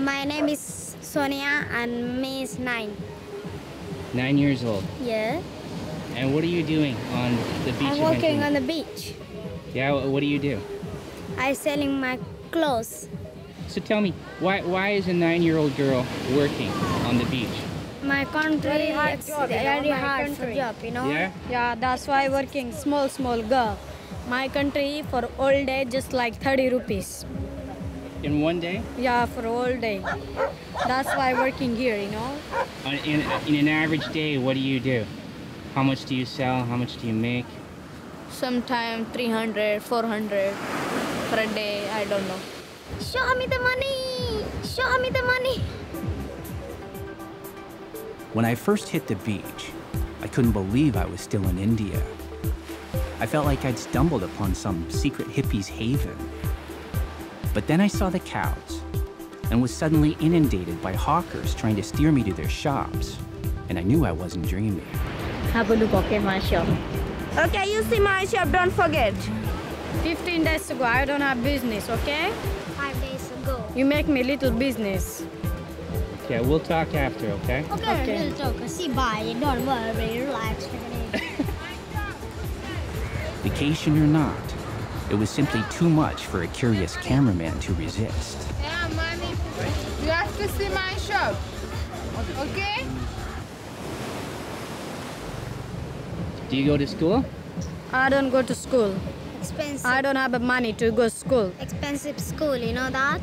My name is Sonia and me is nine. Nine years old. Yeah. And what are you doing on the beach? I'm of working on the beach. Yeah, what do you do? I selling my clothes. So tell me, why why is a nine-year-old girl working on the beach? My country Very hard it's job, you know, very hard country. job, you know. Yeah? Yeah, that's why working small, small girl. My country for all day just like 30 rupees. In one day? Yeah, for all day. That's why working here, you know. In, in an average day, what do you do? How much do you sell? How much do you make? Sometime 300, 400 for a day, I don't know. Show me the money. Show me the money. When I first hit the beach, I couldn't believe I was still in India. I felt like I'd stumbled upon some secret hippie's haven. But then I saw the cows and was suddenly inundated by hawkers trying to steer me to their shops. And I knew I wasn't dreaming. Have a look, okay, my shop. Okay, you see my shop, don't forget. 15 days ago, I don't have business, okay? Five days ago. You make me little business. Okay, we'll talk after, okay? Okay, Okay. we'll talk. See, bye. Don't worry. Relax. Vacation or not, it was simply too much for a curious cameraman to resist. Yeah, mommy. You have to see my shop. Okay? Do you go to school? I don't go to school. Expensive. I don't have money to go school. Expensive school. You know that?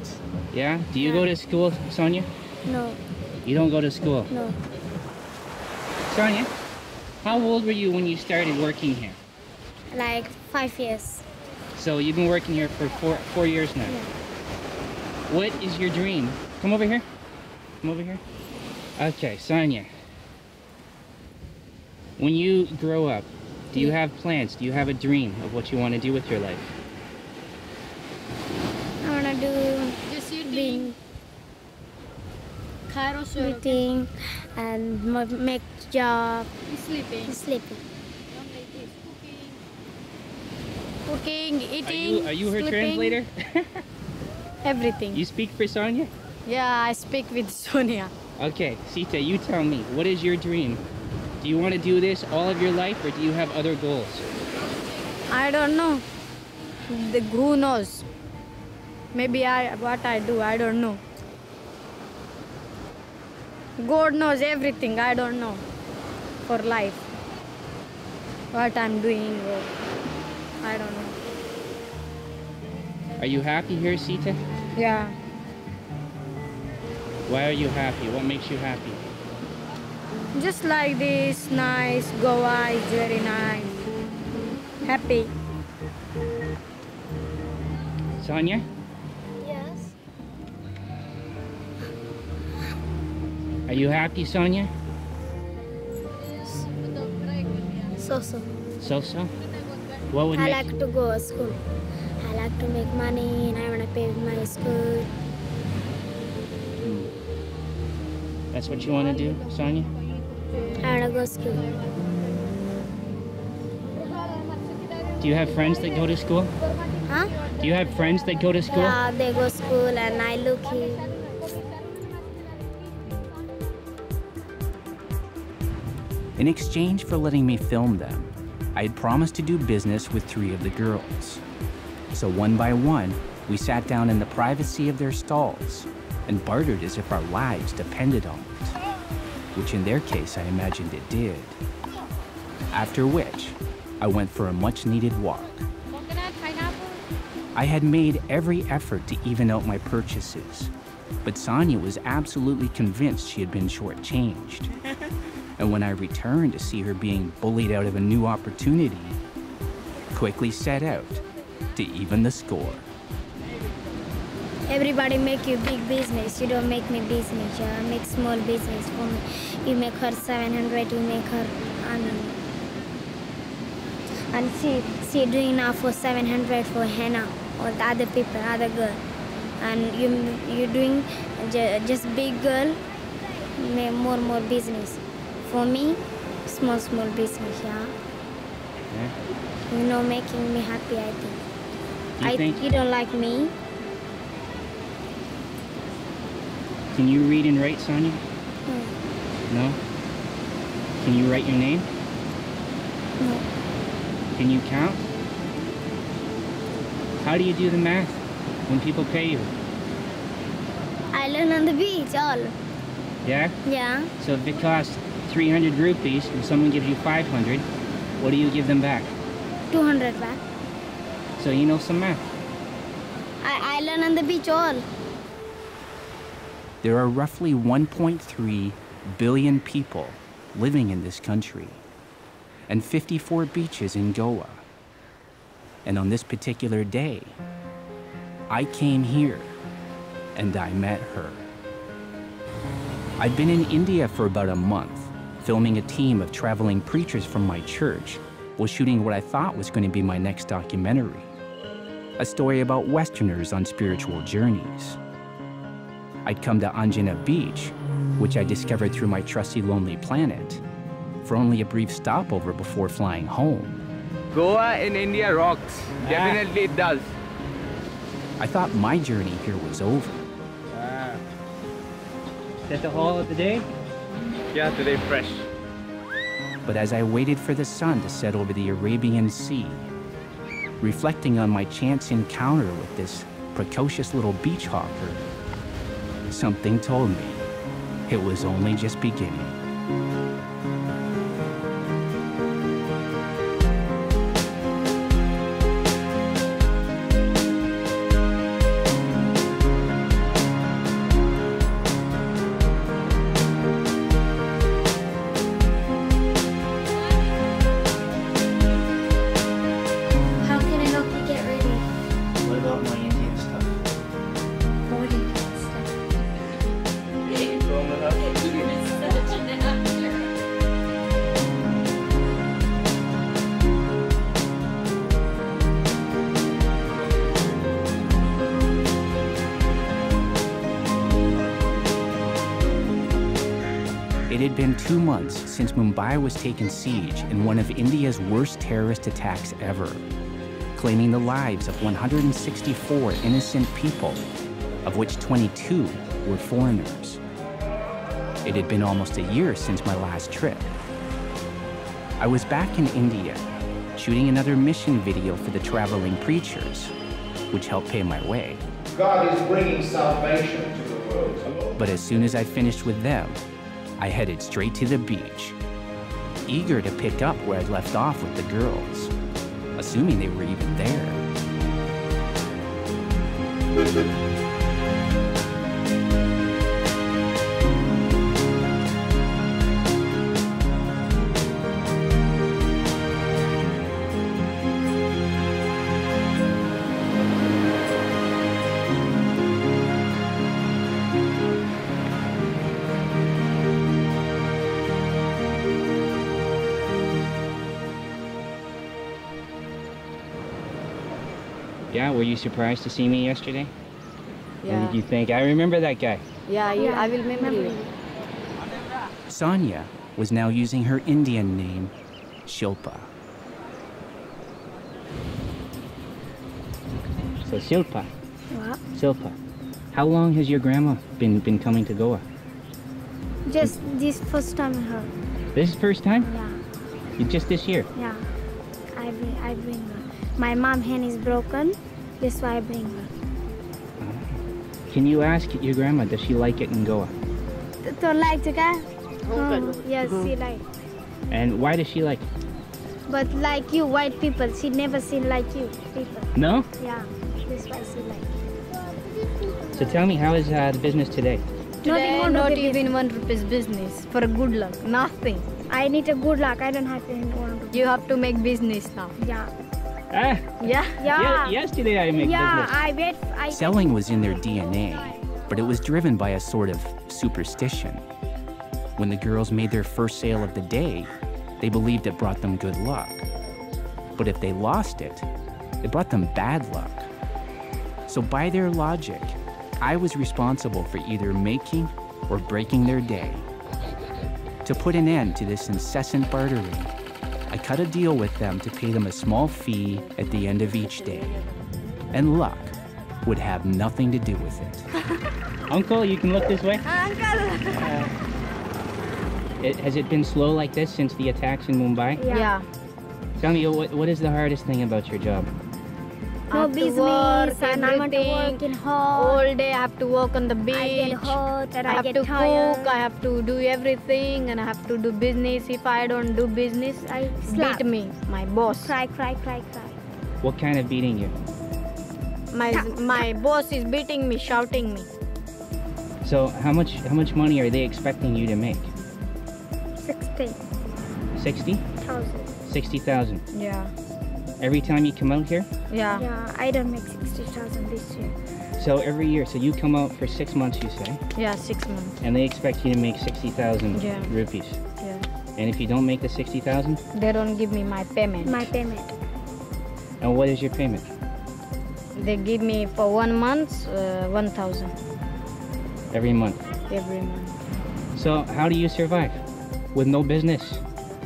Yeah? Do you go to school, Sonia? No. You don't go to school. No. Sonia, how old were you when you started working here? Like five years. So you've been working here for four, four years now. What is your dream? Come over here. Come over here. Okay, Sonia. When you grow up, do you mm. have plans? Do you have a dream of what you want to do with your life? I wanna do Just being eating and make job, sleeping. sleeping. Cooking, Are eating, you, are you her translator? Everything. you speak for Sonia? Yeah, I speak with Sonia. Okay, Sita, you tell me, what is your dream? Do you want to do this all of your life or do you have other goals? I don't know. The, who knows? Maybe I what I do, I don't know. God knows everything, I don't know. For life. What I'm doing, I don't know. Are you happy here, Sita? Yeah. Why are you happy? What makes you happy? Just like this, nice, Goa is very nice. Happy. Sonia? Yes. Are you happy, Sonia? So so. So so? What would I make like to go to school. I like to make money and I wanna pay my school. Hmm. That's what you want to do, Sonia? I wanna go to school. Do you have friends that go to school? Huh? Do you have friends that go to school? Yeah, they go school and I look here. In exchange for letting me film them, I had promised to do business with three of the girls. So one by one, we sat down in the privacy of their stalls and bartered as if our lives depended on it, which in their case I imagined it did. After which, I went for a much needed walk. I had made every effort to even out my purchases, but Sonia was absolutely convinced she had been shortchanged. and when I returned to see her being bullied out of a new opportunity, quickly set out to even the score. Everybody make you big business. You don't make me business. You make small business for me. You make her 700, you make her. And she, she doing now for 700 for Hannah or the other people, other girl. And you, you doing just big girl, make more, more business. For me, small, small business, yeah. Yeah. You know, making me happy, I think. You I think you don't like me. Can you read and write, Sonia? Hmm. No. Can you write your name? No. Can you count? How do you do the math when people pay you? I learn on the beach all. Yeah? Yeah. So if it costs 300 rupees and someone gives you 500, what do you give them back? 200 back. So you know some math. I, I learn on the beach all. There are roughly 1.3 billion people living in this country and 54 beaches in Goa. And on this particular day, I came here and I met her. I'd been in India for about a month, filming a team of traveling preachers from my church while shooting what I thought was going to be my next documentary a story about Westerners on spiritual journeys. I'd come to Anjuna Beach, which I discovered through my trusty Lonely Planet, for only a brief stopover before flying home. Goa in India rocks. Definitely it does. I thought my journey here was over. Ah. Is that the haul of the day? Yeah, today fresh. But as I waited for the sun to set over the Arabian Sea, reflecting on my chance encounter with this precocious little beach hawker, something told me it was only just beginning. Was taken siege in one of India's worst terrorist attacks ever, claiming the lives of 164 innocent people, of which 22 were foreigners. It had been almost a year since my last trip. I was back in India, shooting another mission video for the traveling preachers, which helped pay my way. God is bringing salvation to the world. But as soon as I finished with them, I headed straight to the beach, eager to pick up where I'd left off with the girls, assuming they were even there. Were you surprised to see me yesterday? What did you think? I remember that guy. Yeah, you, I will remember you. Sonia was now using her Indian name, Shilpa. So Silpa, What? Silpa, how long has your grandma been been coming to Goa? Just this first time I heard. This is first time? Yeah, You just this year? yeah. I bring, I bring her. My mom hand is broken. That's why I bring her. Can you ask your grandma, does she like it in Goa? Don't like the guy? Oh, yes, she like. And why does she like it? But like you, white people, she never seen like you people. No? Yeah, that's why she like. So tell me, how is uh, the business today? Today, even not rupee even one rupees business. For a good luck, nothing. I need a good luck. I don't have to one rupee. You have to make business now. Yeah, Ah, Yeah. yeah, ye- yesterday I make yeah. business. I wait. I Selling was in their DNA, but it was driven by a sort of superstition. When the girls made their first sale of the day, they believed it brought them good luck. But if they lost it, it brought them bad luck. So, by their logic, I was responsible for either making or breaking their day. To put an end to this incessant bartering, I cut a deal with them to pay them a small fee at the end of each day. And luck would have nothing to do with it. Uncle, you can look this way. Uncle. Uh, it, has it been slow like this since the attacks in Mumbai? Yeah. Tell me, what, what is the hardest thing about your job? No have to business work, and I want to work in hall. All day I have to work on the beach. I get hot and I I, have get to tired. cook, I have to do everything, and I have to do business. If I don't do business, I slap. beat me, my boss. Cry, cry, cry, cry. What kind of beating you? My my boss is beating me, shouting me. So how much how much money are they expecting you to make? Sixty 60? thousand. 60,000. Yeah, Every time you come out here? yeah, Yeah, I don't make sixty thousand this year. So every year, so you come out for six months, you say, yeah. Six months. and they expect you to make 60,000 Yeah. rupees. Yeah. And if you don't make the 60,000, They don't give me my payment. My payment. and what is your payment? They give me for one month uh, one thousand Every month. every month. So how do you survive? With no business,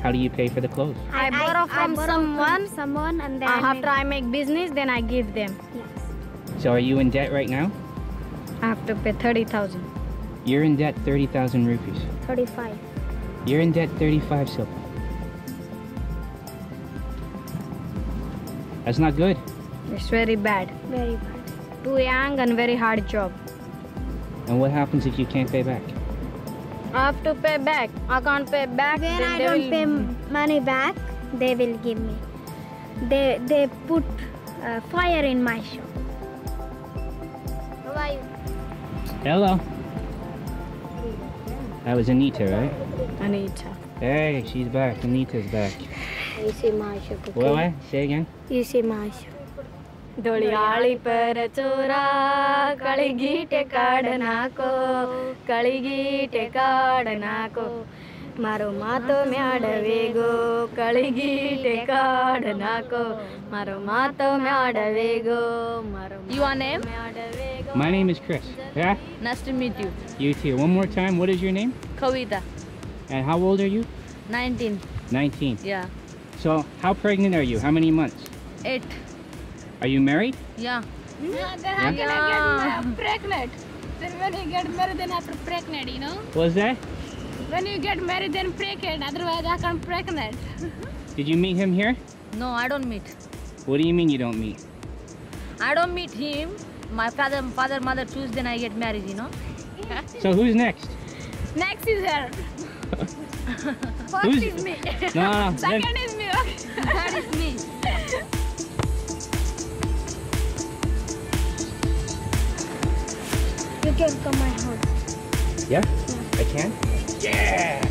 how do you pay for the clothes? I borrow from borrow someone. someone, and then Uh, I after I make business, then I give them. yes. So are you in debt right now? I have to pay thirty thousand. You're in debt 30,000 rupees. thirty-five. You're in debt 35, Silpa. That's not good. It's very bad. Very bad. Too young and very hard job. And what happens if you can't pay back? I have to pay back. I can't pay back. When then I they don't will- pay money back, they will give me. They they put uh, fire in my shop. How are you? Hello. That was Anita, right? Anita. Hey, she's back. Anita's back. You see my shop, okay? What? what? Say again. You see my shop. ದೊಳಿಯಾಳಿ ಪರ ಚೋರ ಕಳಿಗೀಟೆ ಕಾಡನಾಕೋ ಕಳಿಗೀಟೆ ಕಾಡನಾಕೋ મારો માતો મ્યાડવેગો કળગીટે કાઢનાકો મારો માતો મ્યાડવેગો મારો Your name? મ્યાડવેગો My name is Chris. Yeah? Nice to meet you. You too. One more time. What is your name? Kavita. And how old are you? 19. 19. Yeah. So, how pregnant are you? How many months? 8. Are you married? Yeah. Yeah. Yeah. I get pregnant. Then when you get married, then after pregnant, you know? What's that? When you get married, then pregnant. Otherwise, I can't pregnant. Did you meet him here? No, I don't meet. What do you mean you don't meet? I don't meet him. My father, father, mother choose, then I get married, you know? So who's next? Next is her. First Who's- is me. No, no, no. Second is me. Third is me. You can come my house. Yeah? I can? Yeah!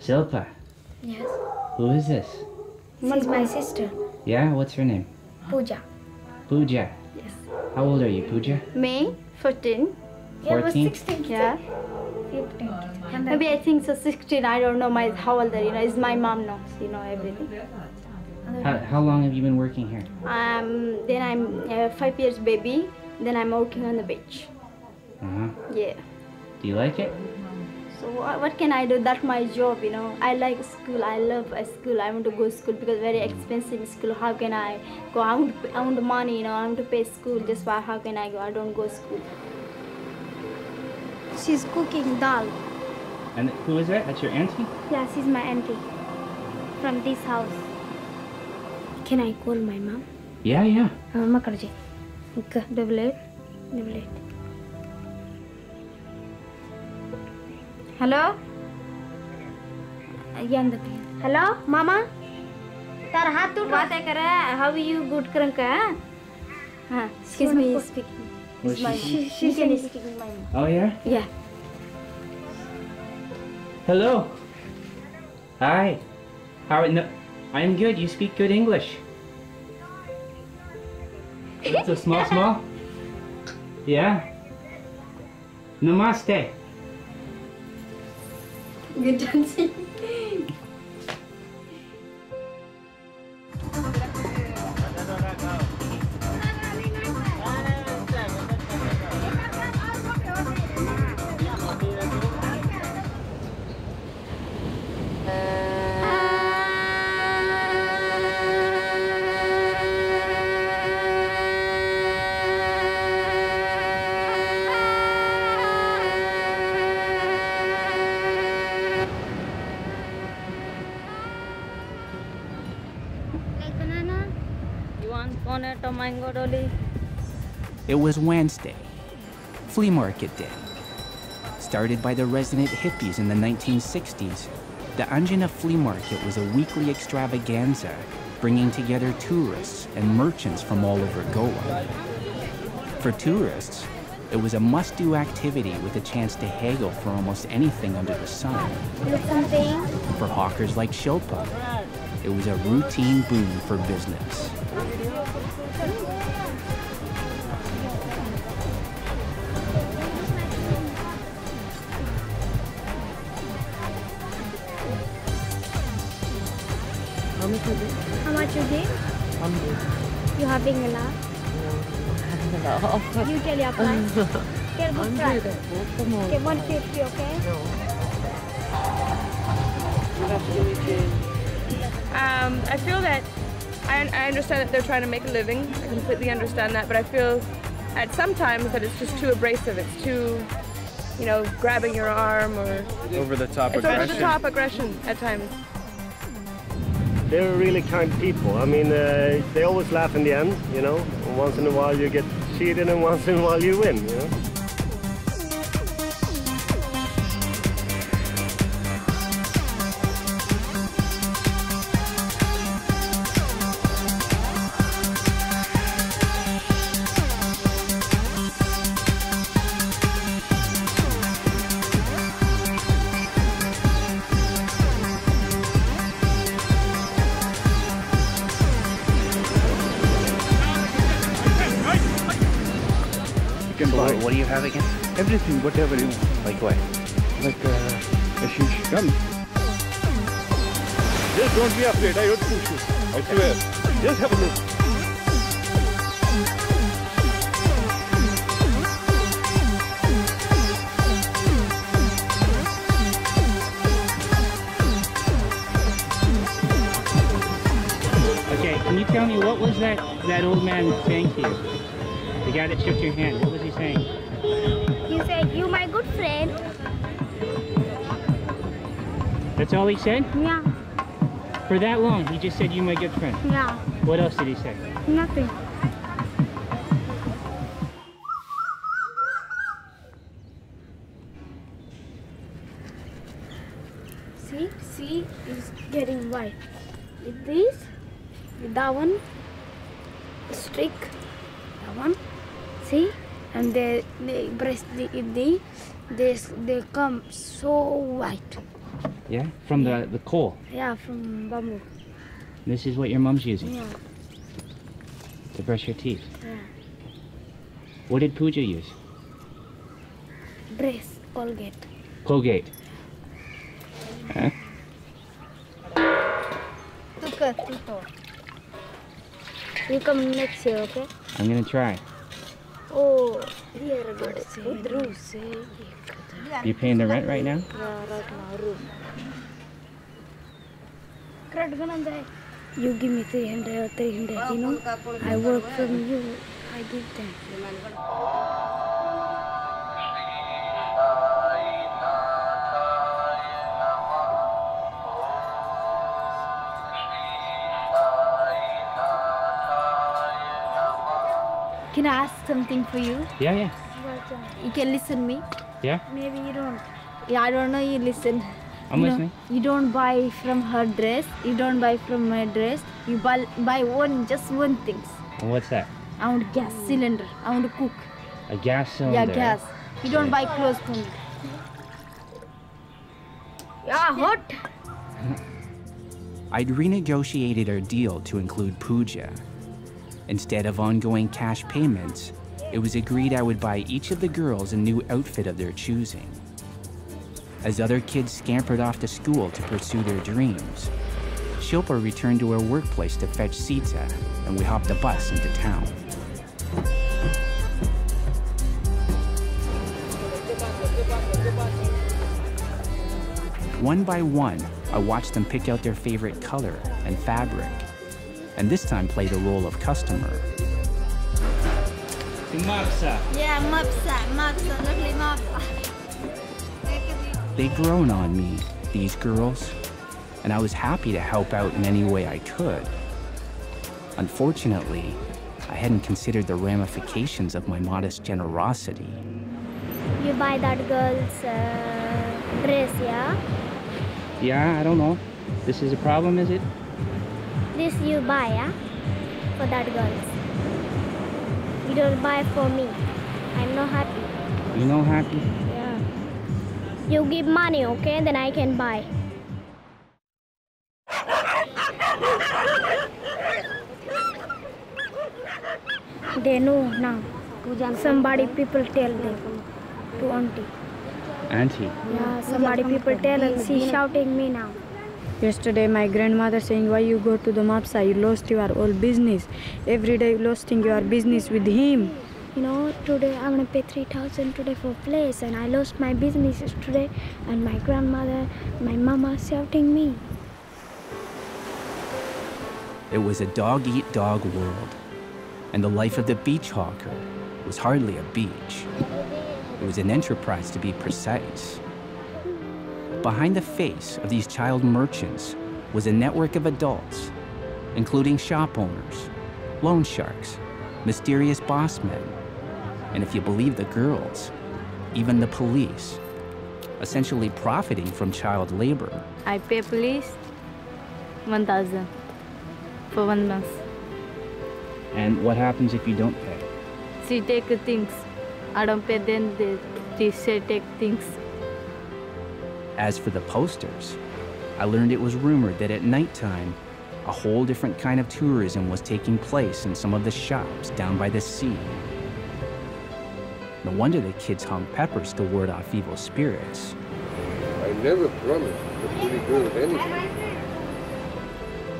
Silpa, Yes. who is this? She's my sister, Yeah, what's her name? Pooja. Pooja. Yes. How old are you, Pooja? Me, 14. Yeah, 14? 16. Yeah. 15. Maybe I think so 16. I don't know my how old are you know. It's my mom knows, you know, everything. How, how long have you been working here? Um, then I'm uh, five years baby. Then I'm working on the beach. Uh-huh. Yeah. Do you like it? So what, what can I do? That's my job, you know. I like school. I love a school. I want to go to school because very mm. expensive school. How can I go? I want, to, I want the money, you know. I want to pay school. Just why? How can I go? I don't go school. she's cooking dal. And who is that? That's your auntie? Yeah, she's my auntie from this house. Can I call my mom? Yeah, yeah. Uh, Mama kerja. Okay. Double eight. Double eight. Hello? Hello? Mama? Tar hat tut baat hai kar How are you good karan? Excuse me, speaking. Oh, she can speak in. Oh yeah? Yeah. Hello. Hi. How I'm good. You speak good English. It's a small small? Yeah. Namaste. Gedan sih. Good dancing. want bonnet or mango dolly? It was Wednesday, flea market day. Started by the resident hippies in the 1960s, the Anjuna Flea Market was a weekly extravaganza bringing together tourists and merchants from all over Goa. For tourists, it was a must do activity with a chance to haggle for almost anything under the sun. For hawkers like Shilpa, it was a routine boom for business. How much you give? You having a lot? You tell your price. Get good price. Okay, 150, okay? Um, I feel that I, I understand that they're trying to make a living. I completely understand that, but I feel at some times that it's just too abrasive. It's too, you know, grabbing your arm or Over the top it's over the top aggression at times. They're really kind people. I mean, uh, they always laugh in the end, you know. And once in a while you get cheated, and once in a while you win, you know. Everything, whatever you want. Like what? Like uh, a shish. Come. Just don't be afraid. I won't push you. I swear. Just have a look. Okay, can you tell me what was that that old man saying to you? The guy that shook your hand. What was he saying? Good friend. That's all he said? Yeah, For that long, he just said you my good friend. yeah, What else did he say? nothing. They come so white. Yeah? From the, the coal. Yeah, from bamboo. This is what your mom's using Yeah, to brush your teeth. yeah. What did Pooja use? Brace, Colgate. Colgate. Huh? You come next year, okay? I'm gonna try. Oh, here good. Good room. You paying the rent right now? Yeah, right now room. You give me 300 or 300, you know? I work from you. I give them. Can I ask something for you? Yeah, yeah. You can listen me. Yeah? Maybe you don't. Yeah, I don't know. You listen. I'm you know, listening. you don't buy from her dress. You don't buy from my dress. You buy buy one, just one things. And what's that? I want gas cylinder. I want to cook. A gas cylinder. Yeah, gas. You don't buy clothes from me. Yeah, hot. I'd renegotiated our deal to include Pooja. Instead of ongoing cash payments, it was agreed I would buy each of the girls a new outfit of their choosing. As other kids scampered off to school to pursue their dreams, Shilpa returned to her workplace to fetch Sita, and we hopped a bus into town. One by one, I watched them pick out their favorite color and fabric, and this time play the role of customer. Mapsa. Yeah, mapsa, mapsa, lovely mapsa. They've grown on me, these girls, and I was happy to help out in any way I could. Unfortunately, I hadn't considered the ramifications of my modest generosity. You buy that girl's uh, dress, yeah? Yeah, I don't know. This is a problem, is it? This you buy, yeah? For that girl's. You don't buy for me. I'm not happy. You know, happy? Yeah. You give money, okay? Then I can buy. They know now. Somebody people tell them to auntie. Auntie. Yeah, somebody people tell and She's shouting me now. Yesterday, my grandmother saying, "Why you go to the Mapsa? You lost your whole business. Every day, you losing your business with him." You know, today I'm gonna pay three thousand today for place, and I lost my businesses today, and my grandmother, my mama shouting me. It was a dog eat dog world, and the life of the beach hawker was hardly a beach. It was an enterprise to be precise. Behind the face of these child merchants was a network of adults, including shop owners, loan sharks, mysterious boss men, and if you believe the girls, even the police, essentially profiting from child labor. I pay police 1000 for one month. And what happens if you don't pay? She take things. I don't pay then they, they say take things. As for the posters, I learned it was rumored that at nighttime, a whole different kind of tourism was taking place in some of the shops down by the sea. No wonder the kids hung peppers to ward off evil spirits. I never promised the pretty girl anything.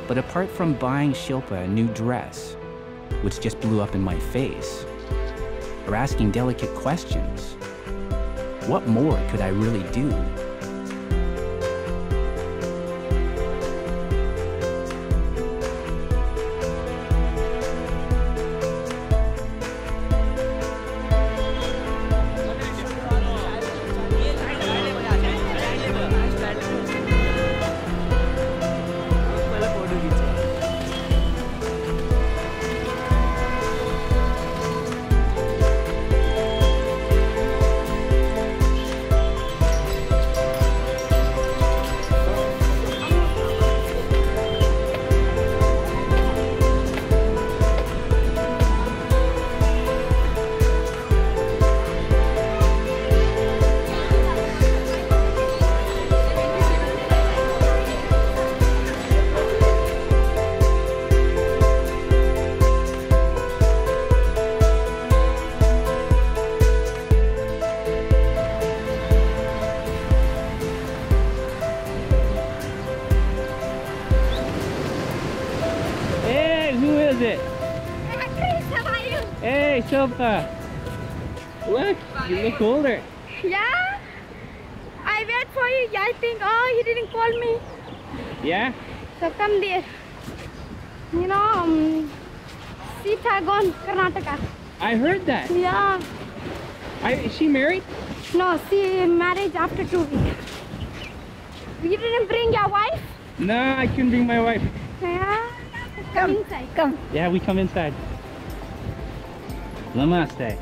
But apart from buying Shilpa a new dress, which just blew up in my face, or asking delicate questions, what more could I really do? Inside. Namaste.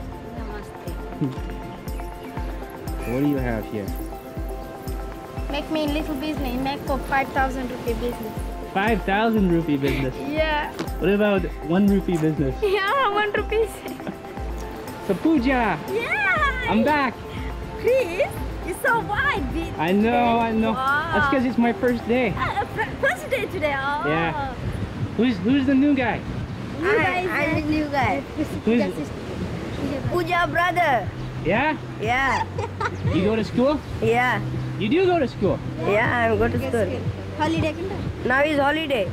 what do you have here? Make me a little business. Make for 5,000 rupee business. 5,000 rupee business. Yeah. What about one rupee business? Yeah, one rupees. So Pooja, Yeah. I'm back. Please. it's so wide. I know, I know. That's because it's my first day. Uh, first day today. Oh. Yeah. Who's who's the new guy? New guy. I'm the new guy. Who's Pooja brother. yeah? Yeah. You go to school? Yeah. You do go to school. Yeah, I'm going to school. Holiday. Now is holiday.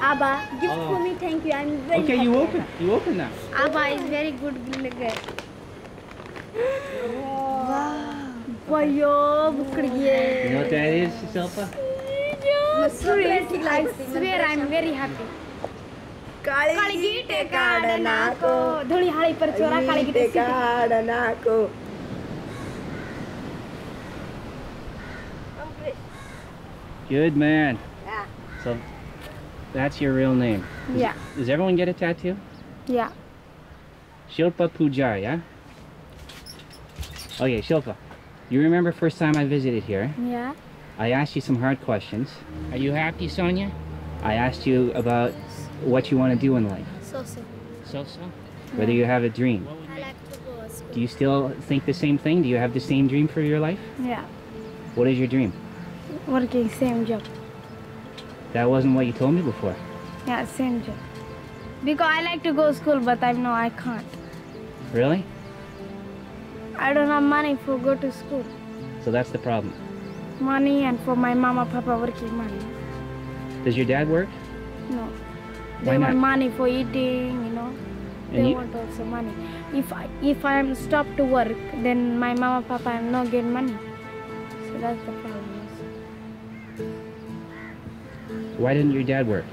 Abba, gift Oh. for me. Thank you. I'm very Okay, you happy. open. You open now. Abba is very good girl. Wow. You know what that is, Silpa? Sweet. I swear I'm very happy. ಕಾಳಿಗೀಟೆ ಕಾಡನಾಕೋ ಧೂಳಿ ಹಾಳಿ ಪರಿಚೋರ ಕಾಳಿಗೀಟೆ ಕಾಡನಾಕೋ Good man. Yeah. So that's your real name. Does, yeah. Does everyone get a tattoo? Yeah. Shilpa Poojar, yeah? Okay, Shilpa, you remember first time I visited here? Yeah. I asked you some hard questions. Are you happy, Sonia? I asked you about what you want to do in life. So so. So so. Whether you have a dream. I like to go to school. Do you still think the same thing? Do you have the same dream for your life? Yeah. What is your dream? Working same job. That wasn't what you told me before. Yeah, same job. Because I like to go to school, but I know I can't. Really? I don't have money for go to school. So that's the problem. Money and for my mama, papa working money. Does your dad work? No. They want money for eating, you know. They you- want also money. If I if I am stop to work, then my mama, papa am not get money. So that's the problem. Why didn't your dad work?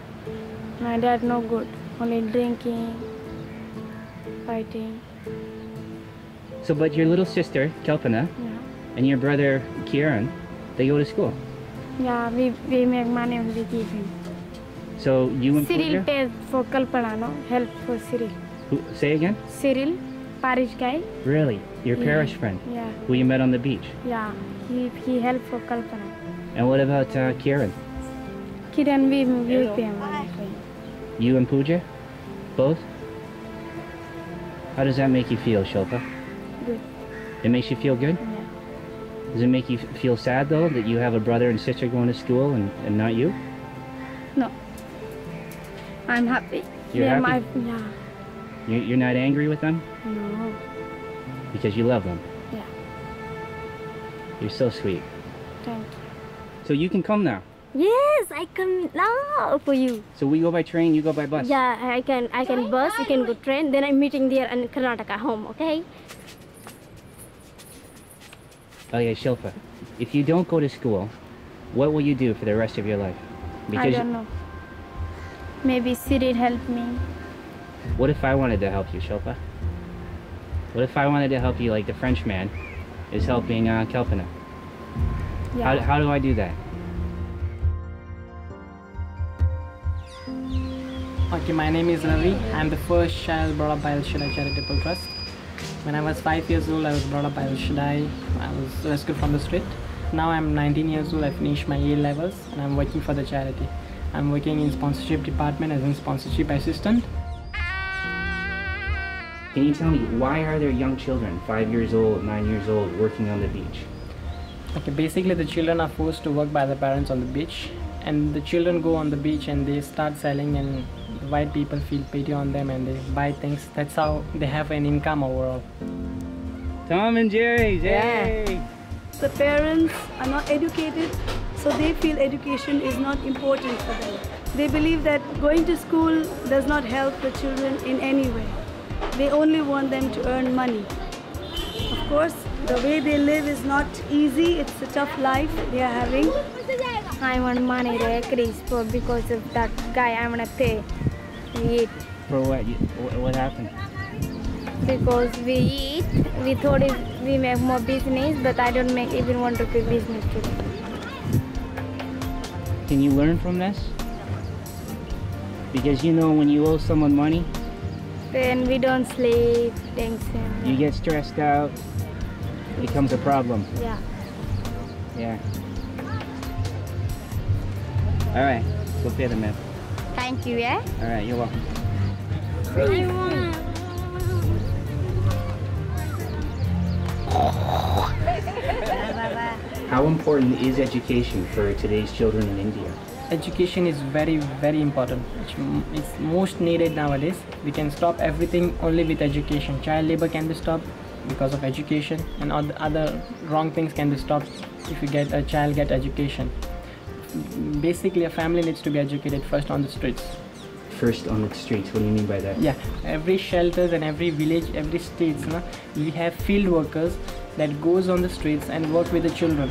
My dad no good. Only drinking, fighting. So, but your little sister, Kalpana, Yeah. and your brother, Kiran, they go to school. Yeah, we, we make money and we give him. So you and Cyril Pooja? pays for Kalpana, no? Help for Cyril. Who, say again? Cyril, parish guy. Really? Your Yeah. parish friend? Yeah. Who you met on the beach? Yeah, he, he help for Kalpana. And what about uh, Kieran? Kiran, we, we pay him. You and Pooja? Both? How does that make you feel, Shilpa? Good. It makes you feel good? Yeah. Does it make you feel sad, though, that you have a brother and sister going to school and, and not you? I'm happy. You're They're happy? My, yeah. You- You're not angry with them? No. Because you love them. Yeah. You're so sweet. Thank you. So you can come now. Yes, I come now for you. So we go by train, you go by bus. Yeah, I can I can bus, you can go train, then I'm meeting there in Karnataka home, okay? Oh yeah, Shilpa. If you don't go to school, what will you do for the rest of your life? I don't know. Maybe Cyril help me. what if I wanted to help you, Shilpa? What if I wanted to help you like the French man is helping uh, Kalpana? How, Yeah. how do I do that? Okay, my name is Ravi. I'm the first child brought up by El Shaddai Charitable Trust. When I was five years old, I was brought up by El Shaddai. I was rescued from the street. Now I'm 19 years old. I finished my A levels and I'm working for the charity. I'm working in sponsorship department as a sponsorship assistant. Can you tell me why are there young children, five years old, nine years old, working on the beach? Okay, basically the children are forced to work by the parents on the beach, and the children go on the beach and they start selling, and white people feel pity on them and they buy things. That's how they have an income overall. Tom and Jerry, yay! The parents are not educated, so they feel education is not important for them. They believe that going to school does not help the children in any way. They only want them to earn money. Of course, the way they live is not easy. It's a tough life they are having. I want money to increase for because of that guy I'm gonna pay. We eat. For what? What happened? Because we eat, we thought we make more business, but I don't make even want to pay business today. Can you learn from this? Because you know when you owe someone money, Then we don't sleep, tension. you get stressed out, it becomes a problem. Yeah. Yeah. All right, go pay the man. Thank you, yeah? All right, you're welcome. How important is education for today's children in India? Education is very, very important. It's, it's most needed nowadays. We can stop everything only with education. Child labor can be stopped because of education, and other wrong things can be stopped if you get a child get education. Basically, a family needs to be educated first on the streets. First on the streets, what do you mean by that? Yeah, every shelters and every village, every states, na, we have field workers that goes on the streets and work with the children.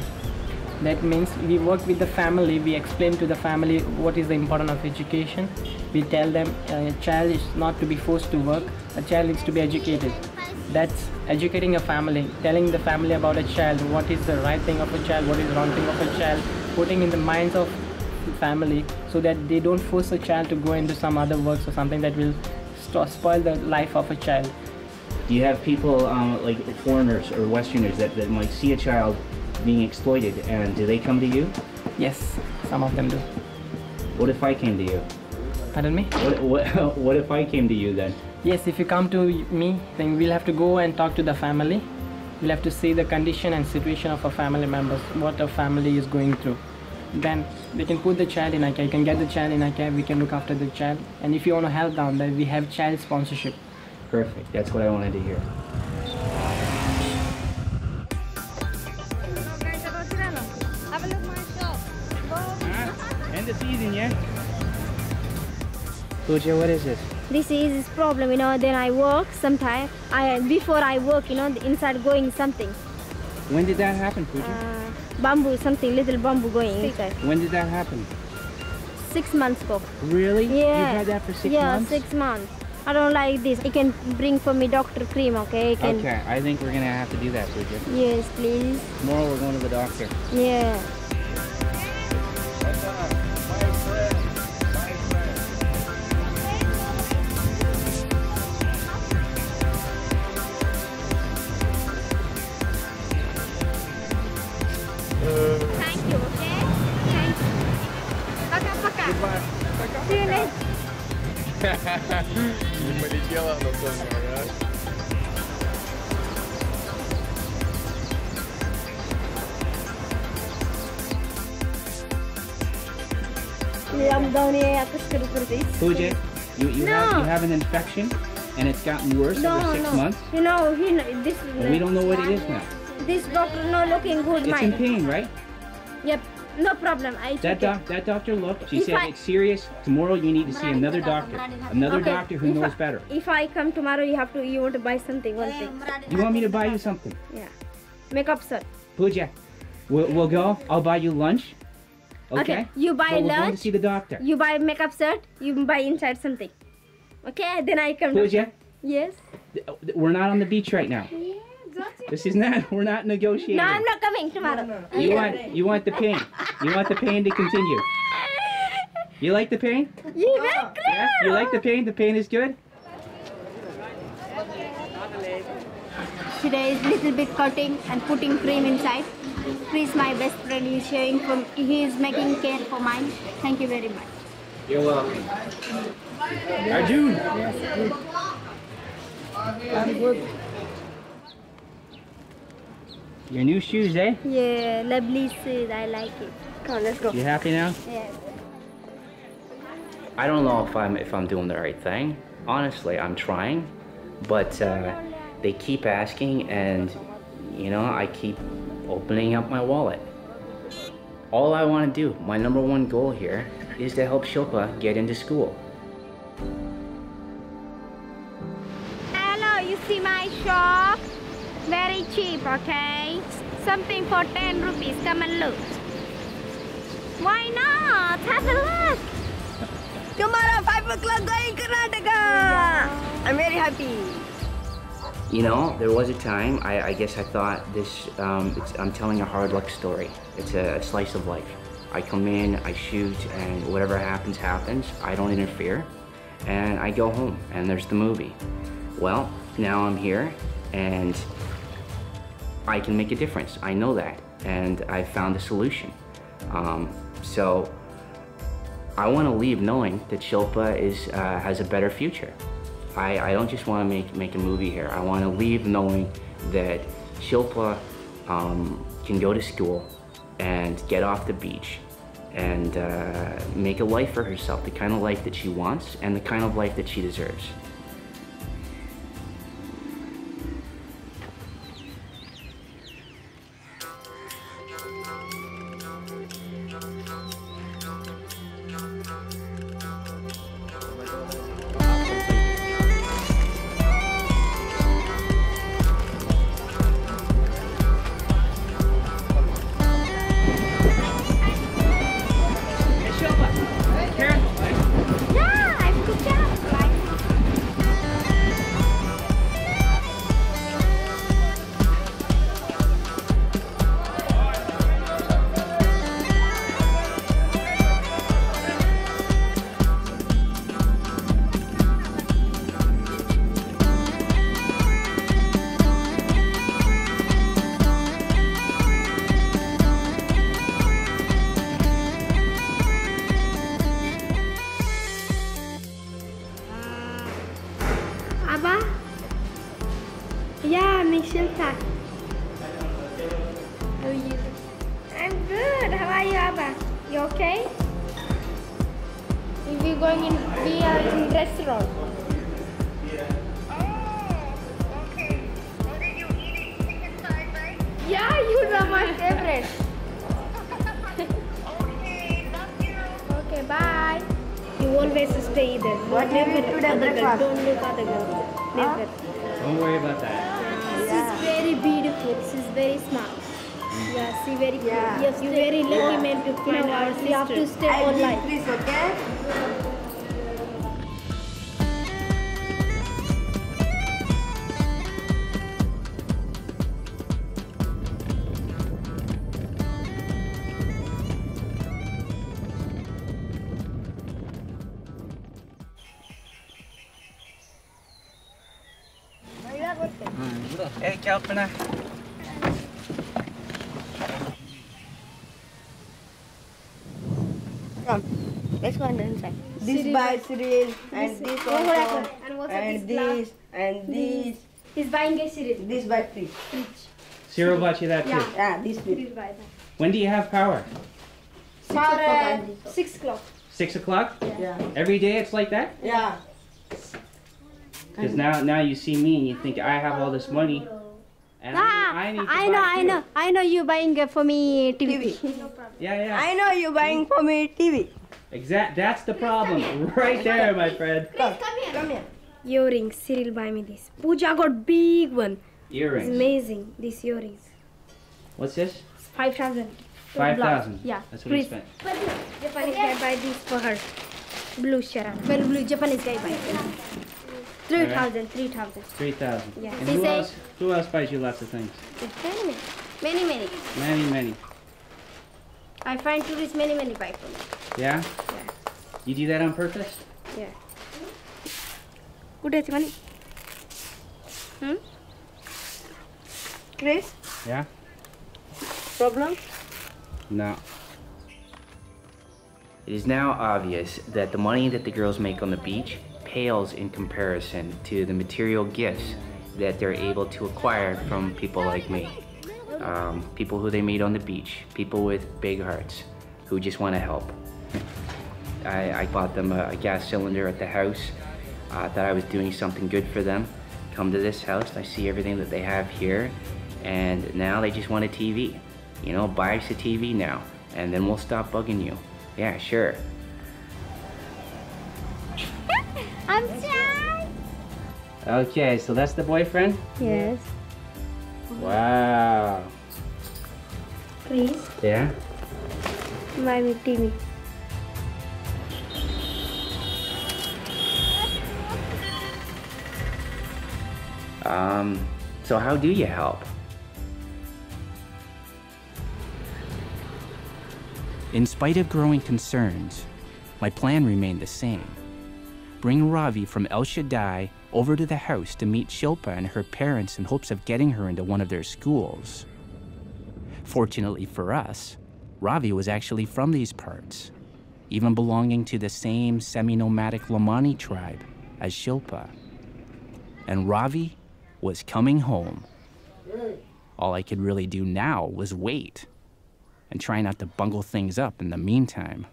That means we work with the family. We explain to the family what is the importance of education. We tell them uh, a child is not to be forced to work. A child needs to be educated. That's educating a family, telling the family about a child, what is the right thing of a child, what is wrong thing of a child, putting in the minds of family so that they don't force a child to go into some other works or something that will spoil the life of a child. Do you have people um, like foreigners or Westerners that, that might see a child being exploited and do they come to you? Yes, some of them do. What if I came to you? Pardon me? What, what, what if I came to you then? Yes, if you come to me, then we'll have to go and talk to the family. We'll have to see the condition and situation of our family members, what a family is going through. Then they can put the child in a care. You can get the child in a care. We can look after the child. And if you want to help down there, we have child sponsorship. Perfect. That's what I wanted to hear. Have a look my shop. End the season, yeah? Pooja, what is this? This is his problem, you know. Then I work sometime. I before I work, you know, the inside going something. When did that happen, Pooja? Uh, bamboo, something little bamboo going inside. when did that happen? Six months ago. Really? Yeah. You've had that for six yeah, months? six months. I don't like this. You can bring for me Dr. Cream, okay? You can. Okay, I think we're gonna have to do that, Pooja. Yes, please. Tomorrow we're going to the doctor. Yeah. Thank you, okay? Thank you. Пока, пока. See you later. Не полетела она сонная, да? I'm down here. I could do for this. Pooja, you, you, have, No. you have an infection and it's gotten worse No, over six no. months. You know, he, this. And we don't know what it is now. This doctor not looking good. It's mine. in pain, right? Yep. No problem. I That check doc, that doctor looked. She If said I- it's serious. Tomorrow you need to see another doctor, another Okay, doctor who if knows I- better. If I come tomorrow, you have to. You want to buy something, one thing. You want me to buy you something? Yeah. Makeup set. Pooja, we'll, we'll go. I'll buy you lunch. Okay. You buy But we're going to see the doctor. You buy makeup set. You buy inside something. Okay. Then I come. down. Pooja, Yes. we're not on the beach right now. This is not. We're not negotiating. No, I'm not coming tomorrow. You want you want the pain. You want the pain to continue. You like the pain? You. Yeah? You like the pain? The pain is good? Today is little bit cutting and putting cream inside. Chris, my best friend, is sharing from. He is making care for mine. Thank you very much. You're welcome. Arjun! I'm good. Your new shoes, eh? Yeah, lovely shoes. I like it. Come on, let's go. You happy now? Yes. I don't know if I'm if I'm doing the right thing. Honestly, I'm trying, but uh, they keep asking, and you know, I keep opening up my wallet. All I want to do, my number one goal here, is to help Shilpa get into school. Hello, you see my shop? Very cheap, okay? Something for 10 rupees. Come and look. Why not? Have a look. Tomorrow, 5 o'clock, going Karnataka. I'm very happy. You know, there was a time I, I guess I thought this. Um, it's, I'm telling a hard luck story. It's a, a slice of life. I come in, I shoot, and whatever happens, happens. I don't interfere, and I go home, and there's the movie. Well, now I'm here, and I can make a difference. I know that, and I found a solution. Um, so I want to leave knowing that Shilpa is uh, has a better future. I, I don't just want to make make a movie here. I want to leave knowing that Shilpa um, can go to school and get off the beach and uh, make a life for herself, the kind of life that she wants and the kind of life that she deserves. Cereal and this also? And what's and this glass? this and this. He's buying a cereal. This by fridge. Cyril bought you that too. Yeah. Yeah, this fridge. Please buy that. When do you have power? For uh, six o'clock. Six o'clock? Yeah. Every day it's like that? Yeah. Because now, now you see me and you think I have all this money. And Ah, I, I need to I know, I know, I know you buying for me TV. Yeah, yeah. I know you buying for me TV. Exact. That's the problem, right there, my friend. Come, come here. Earrings, Cyril buy me this. Pooja got big one. It's Earrings. amazing. These earrings. What's this? Five thousand. Five thousand. Yeah. That's what he Please. spent. Japanese guy buy this for her. Blue Sharon. Well, blue Japanese guy buy. Three thousand. Three thousand. Three thousand. Yeah. And who else? Who else buys you lots of things? Many, many, many. Many, many. I find tourists many, many buy for me. Yeah. You do that on purpose? Yeah. कुठे money? Hmm? Chris, Yeah. problem? No. It is now obvious that the money that the girls make on the beach pales in comparison to the material gifts that they're able to acquire from people like me. Um, people who they meet on the beach, people with big hearts who just want to help. I, I bought them a, a gas cylinder at the house. I thought I was doing something good for them. Come to this house, I see everything that they have here, and now they just want a TV. You know, buy us a TV now, and then we'll stop bugging you. Yeah, sure. I'm shy. Okay, so that's the boyfriend? Yes. Wow. Please Yeah? buy me TV. Um, so how do you help? In spite of growing concerns, my plan remained the same. Bring Ravi from El Shaddai over to the house to meet Shilpa and her parents in hopes of getting her into one of their schools. Fortunately for us, Ravi was actually from these parts, even belonging to the same semi nomadic Lamani tribe as Shilpa. And Ravi was coming home. All I could really do now was wait and try not to bungle things up in the meantime.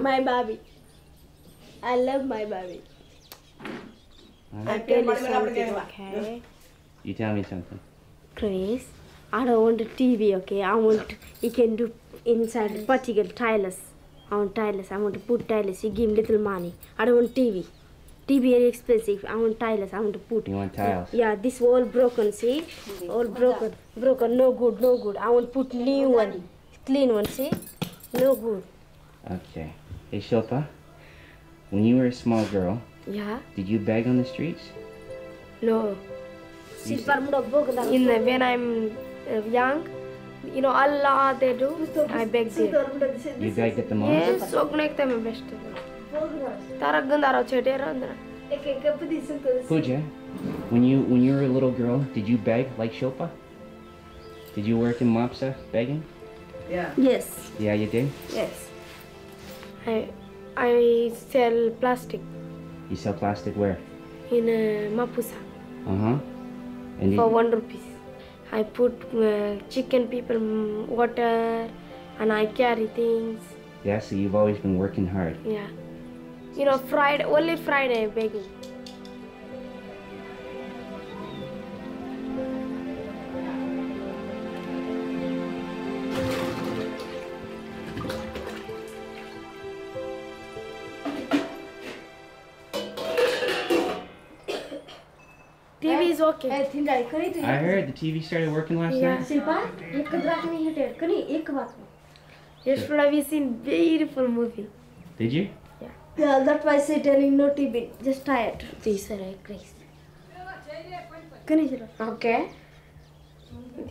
My baby. I love my baby. Huh? I tell you something, okay? You tell me something. Chris, I don't want a TV, okay? I want, you can do inside particle tilers. I want tilers. I want to put tilers. You give me little money. I don't want TV. TV very expensive. I want tilers. I want to put. You want tiles? Yeah, this all broken, see? All broken. Broken, no good, no good. I want to put new one. Clean one, see? No good. Okay. Hey, Shilpa, when you were a small girl, Yeah? did you beg on the streets? No. You In the, when I'm uh, young, you know, Allah they do, I beg them. You begged at the mosque? Yes, sognek them best. Tara gandara chete randra. Pooja, when you when you were a little girl, did you beg like Shilpa? Did you work in Mopsa begging? Yeah. Yes. Yeah, you did. Yes. I I sell plastic. You sell plastic where? in uh, Mapusa Uh huh. And for you- one rupees. I put uh, chicken people mm, water and I carry things. yeah, so you've always been working hard. Yeah. You know, Friday, only Friday begging. is. I heard the TV started working last yeah. night. Shilpa, ek baat nahi hai tere. Kani ek baat. Yesterday we seen beautiful movie. Did you? Yeah. Yeah, that's why I say telling no TV. Just tired. These are like crazy. Kani chalo. Okay.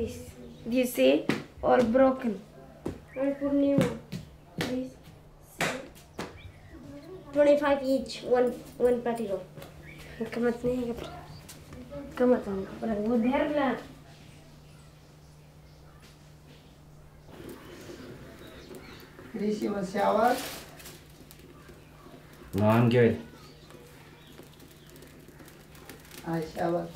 This. You see all broken. And put new one. This. 25 each, one one party roll. cama tanto para goderla. Rishi, was shower? No, I'm good. I shower.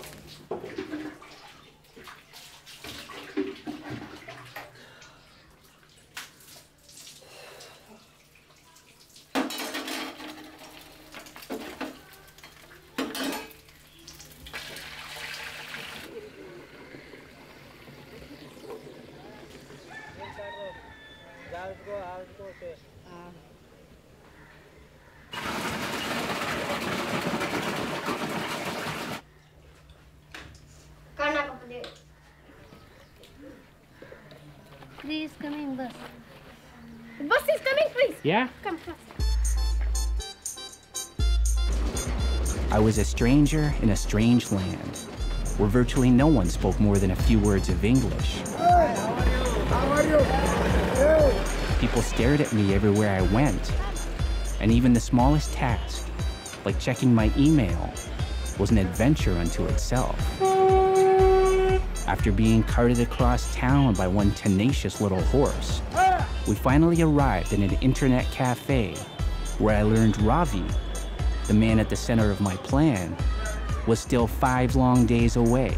Yeah? Come. I was a stranger in a strange land where virtually no one spoke more than a few words of English. How are you? People stared at me everywhere I went, and even the smallest task, like checking my email, was an adventure unto itself. After being carted across town by one tenacious little horse, we finally arrived at an internet cafe where I learned Ravi, the man at the center of my plan, was still five long days away.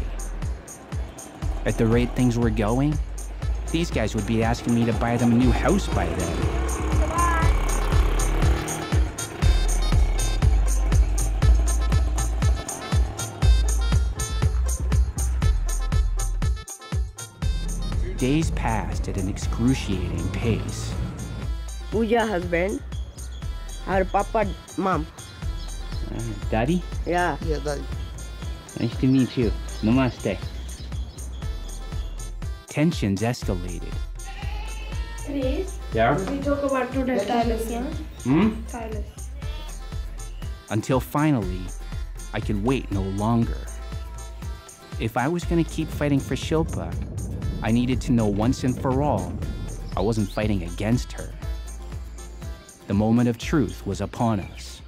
At the rate things were going, these guys would be asking me to buy them a new house by then. Days passed at an excruciating pace. Pooja husband, her papa mom. Uh, Daddy? Yeah. Yeah, daddy. Nice to meet you. Namaste. Tensions escalated. Chris. Yeah? We talk about today stylus, yeah? Hmm? Stylus. Until finally, I could wait no longer. If I was going to keep fighting for Shilpa, I needed to know once and for all I wasn't fighting against her. The moment of truth was upon us,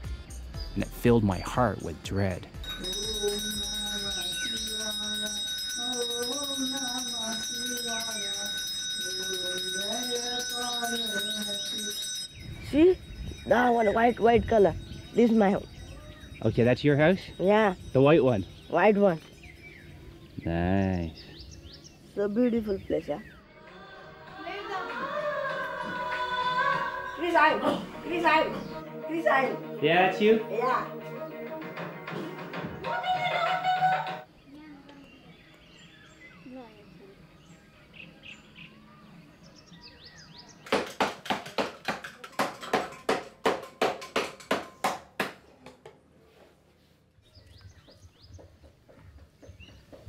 and it filled my heart with dread. See? That one white white color. This is my house. Okay, that's your house? Yeah, The white one. white one. Nice. It's a beautiful place, yeah. Chris, I, Chris, I, Chris, I. Yeah, it's you? Yeah.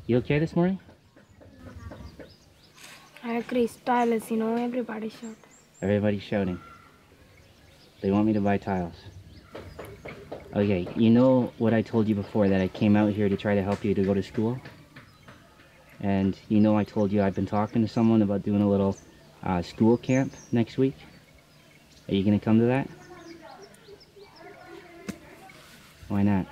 You okay this morning? I agree, stylus, you know, everybody shout. Everybody's shouting. They want me to buy tiles. Okay, you know what I told you before that I came out here to try to help you to go to school? And you know I told you I've been talking to someone about doing a little uh, school camp next week? Are you gonna come to that? Why not?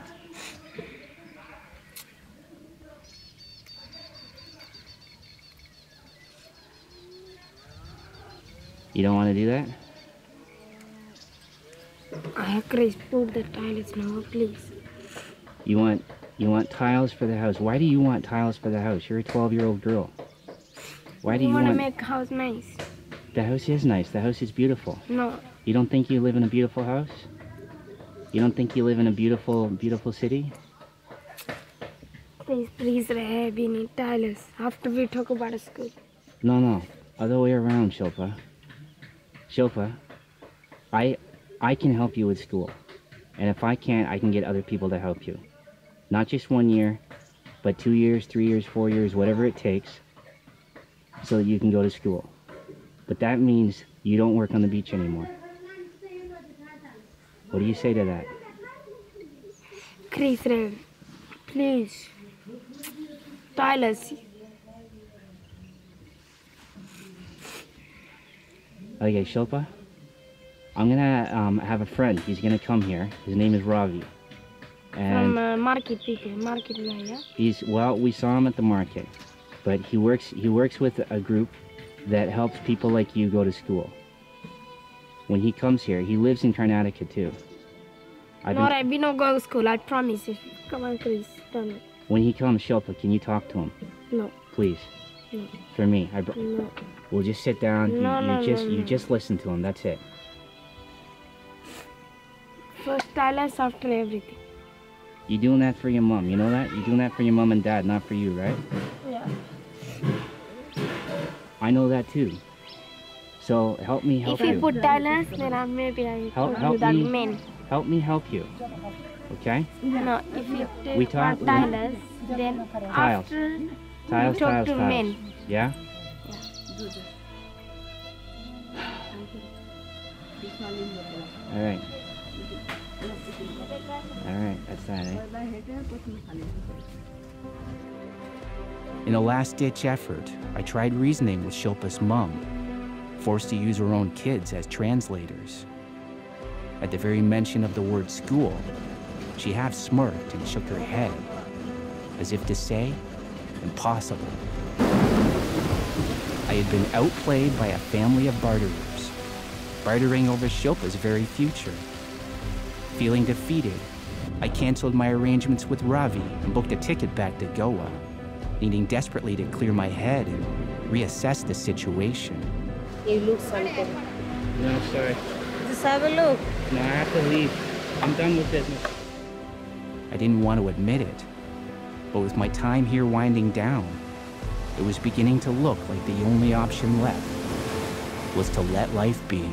You don't want to do that? I Ah, Chris, put the tiles now, please. You want you want tiles for the house. Why do you want tiles for the house? You're a 12-year-old girl. Why do you want to want make house nice? The house is nice. The house is beautiful. No. You don't think you live in a beautiful house? You don't think you live in a beautiful beautiful city? Please, please, Ray, we need tiles. After we talk about a school. No, no. Other way around, Shilpa. Shilpa, I I can help you with school. And if I can't, I can get other people to help you. Not just one year, but two years, three years, four years, whatever it takes, so that you can go to school. But that means you don't work on the beach anymore. What do you say to that? Chris, Ray, please. Tiles. Okay, Shilpa, I'm gonna um, have a friend. He's gonna come here. His name is Ravi. And From uh, market people, market yeah? He's well, we saw him at the market, but he works he works with a group that helps people like you go to school. When he comes here, he lives in Karnataka too. I've No, been- we not go to school, I promise you. Come on, please, tell me. when he comes, Shilpa, can you talk to him, No, please? no, For me, I br- no. we'll just sit down. You, No, you no, just no, you just listen to him. That's it. First tiles, after everything. You're doing that for your mom. You know that? You're doing that for your mom and dad, not for you, right? Yeah. I know that too. So help me help if you If you. put tiles, then I, maybe I Help- help that me. men. Help me help you. Okay? No, if you We talk- tiles, then Tiles. after Tiles, talk tiles, to tiles. men. Yeah? All right. All right, that's that? In a last-ditch effort, I tried reasoning with Shilpa's mum, forced to use her own kids as translators. At the very mention of the word school, she half smirked and shook her head, as if to say, impossible. I had been outplayed by a family of barterers, bartering over Shilpa's very future. Feeling defeated, I canceled my arrangements with Ravi and booked a ticket back to Goa, needing desperately to clear my head and reassess the situation. You look something. No, sorry. Just have a look. No, I have to leave. I'm done with business. I didn't want to admit it, but with my time here winding down, it was beginning to look like the only option left was to let life be.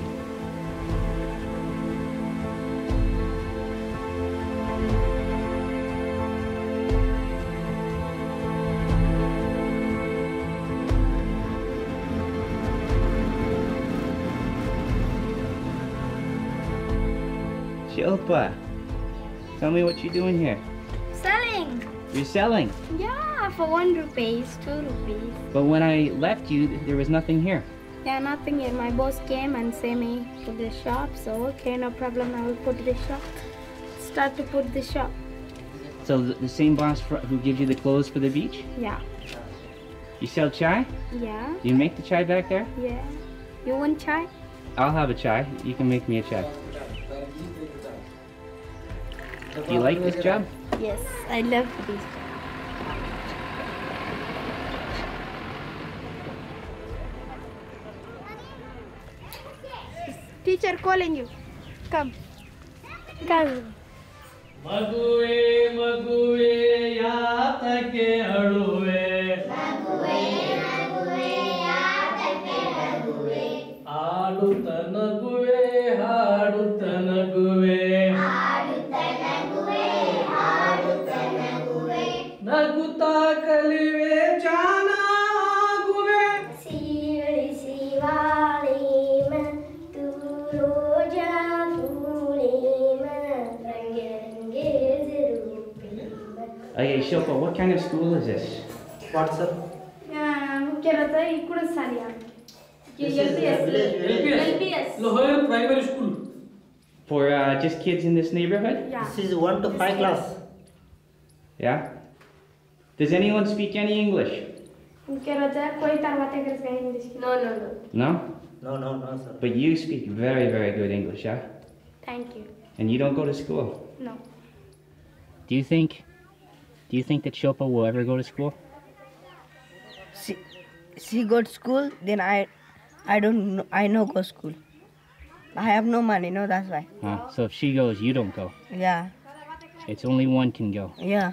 Shilpa, tell me what you're doing here. Selling. You're selling. Yeah, for one rupees, two rupees. But when I left you, there was nothing here. Yeah, nothing yet. My boss came and say me put the shop. So okay, no problem. I will put the shop. Start to put the shop. So the, same boss who gives you the clothes for the beach? Yeah, You sell chai? yeah, Do you make the chai back there? yeah. You want chai? I'll have a chai. You can make me a chai. Do you like this job? Yes, I love this. Teacher calling you. Come. Come. ಮಗುವೆ ಮಗುವೆ ಯಾತಕ್ಕೆ ಅಳುವೆ ಆಡುತ್ತ ನಗುವೆ ಹಾಡುತ್ತ ನಗುವೆ ನಗುತ್ತಾ ಕಲಿವೆ ಜಾನಾಗುವೆ ಸೀಳಿಸಿ ವಾಳಿ ಮತ್ತು ರೋಜಾ ಫೂಳಿ ರಂಗೆ ರಂಗೆ ಅಯ್ಯ ಶೋಪ what kind of school is this what's up ಮುಖ್ಯರಥ ಈ ಕೂಡ ಸಾಲಿಯಾ LPS. Lower Primary School. For uh, just kids in this neighborhood? Yeah. This is 1 to 5 class. Yeah? Does anyone speak any English? No, no, no. No? No, no, no, sir. But you speak very, very good English, yeah? Thank you. And you don't go to school? No. Do you think, do you think that Shilpa will ever go to school? She, she go to school, then I, I don't, know, I no go school. I have no money, no, that's why. Huh. So if she goes, you don't go? Yeah. It's only one can go? Yeah.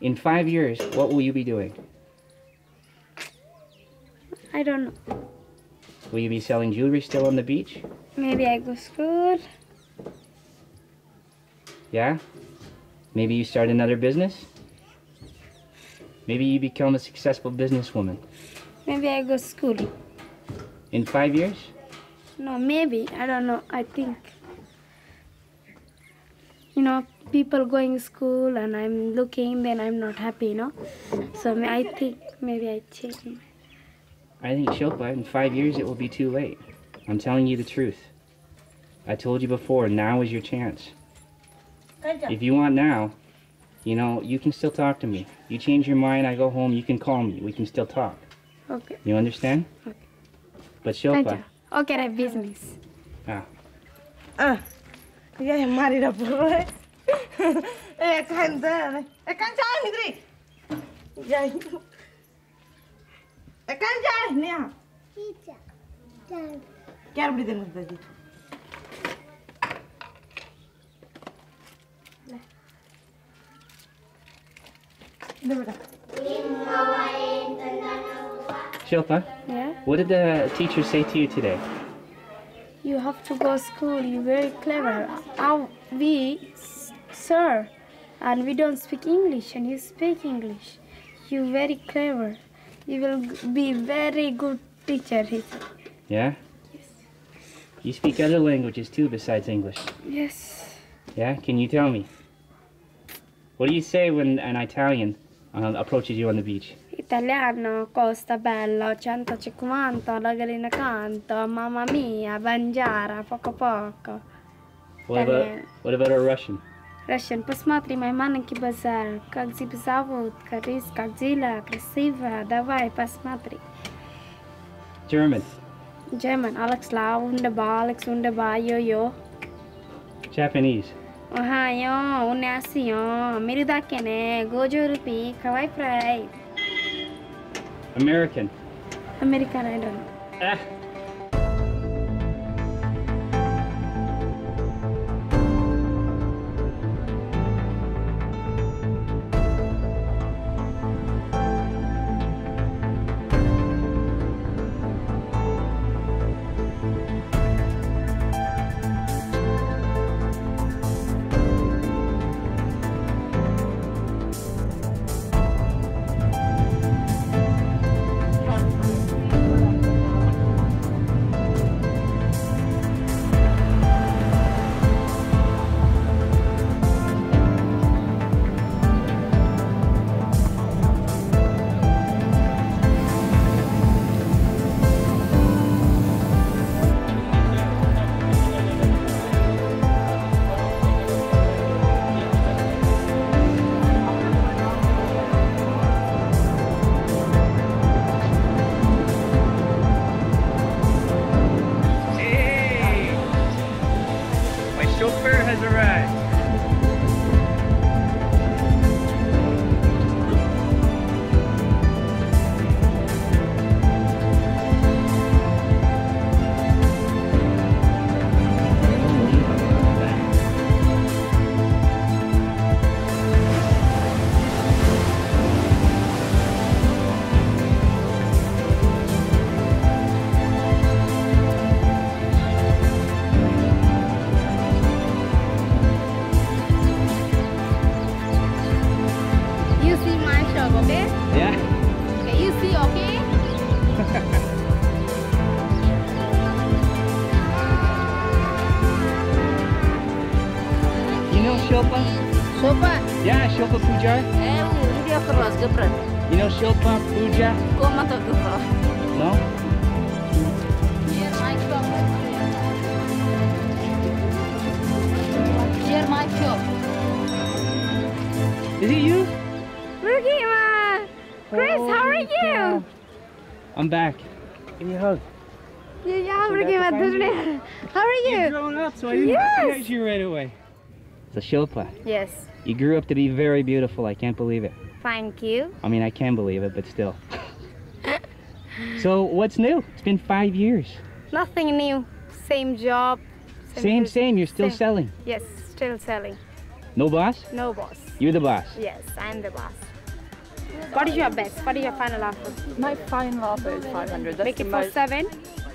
In five years, what will you be doing? I don't know. Will you be selling jewelry still on the beach? Maybe I go school. Yeah? Maybe you start another business? Maybe you become a successful businesswoman. Maybe I go school. In five years? No, maybe. I don't know. I think. You know, people going school and I'm looking, then I'm not happy, you know. So I think maybe I change. my- I think Shilpa, in five years it will be too late. I'm telling you the truth. I told you before, now is your chance. If you want now, you know, you can still talk to me. You change your mind, I go home, you can call me. We can still talk. Okay. You understand? okay. But Thank Shilpa. Okay, I business. ah, Ah, yeah, married up, right? Eh, can't there. I can't tell me, Yeah. I can't tell me. क्या बड़ी दिन होता जी ले बेटा Shilpa, Yeah? what did the teacher say to you today? You have to go school. You're very clever. How we, s- sir, and we don't speak English, and you speak English. You're very clever. You will be very good teacher. He said. Yeah? You speak other languages too besides English. Yes. Yeah? Can you tell me? What do you say when an Italian uh, approaches you on the beach? Italiano, Costa Bello, 150, la gallina canto, mamma mia, banjara, poco poco. What about, what about a Russian? Russian, посмотри, моя маленький базар, как тебя зовут, Карис, как дела, красиво, давай, посмотри. German, German, Alex La, wunderbar, Alex wunderbar, yo yo. Japanese, Ohio, unasio, miridakene, gojo rupi, kawaii fry. American. American, I don't know. Ah. Shilpa, Yes. you grew up to be very beautiful. I can't believe it. Thank you. I mean, I can believe it, but still. so what's new? It's been five years. Nothing new. Same job. Same, bus- same. You're still same. selling. Yes, still selling. No boss? No boss. You're the boss. Yes, I'm the boss. What is your best? What is your final offer? My final offer is 500. That's Make it for seven.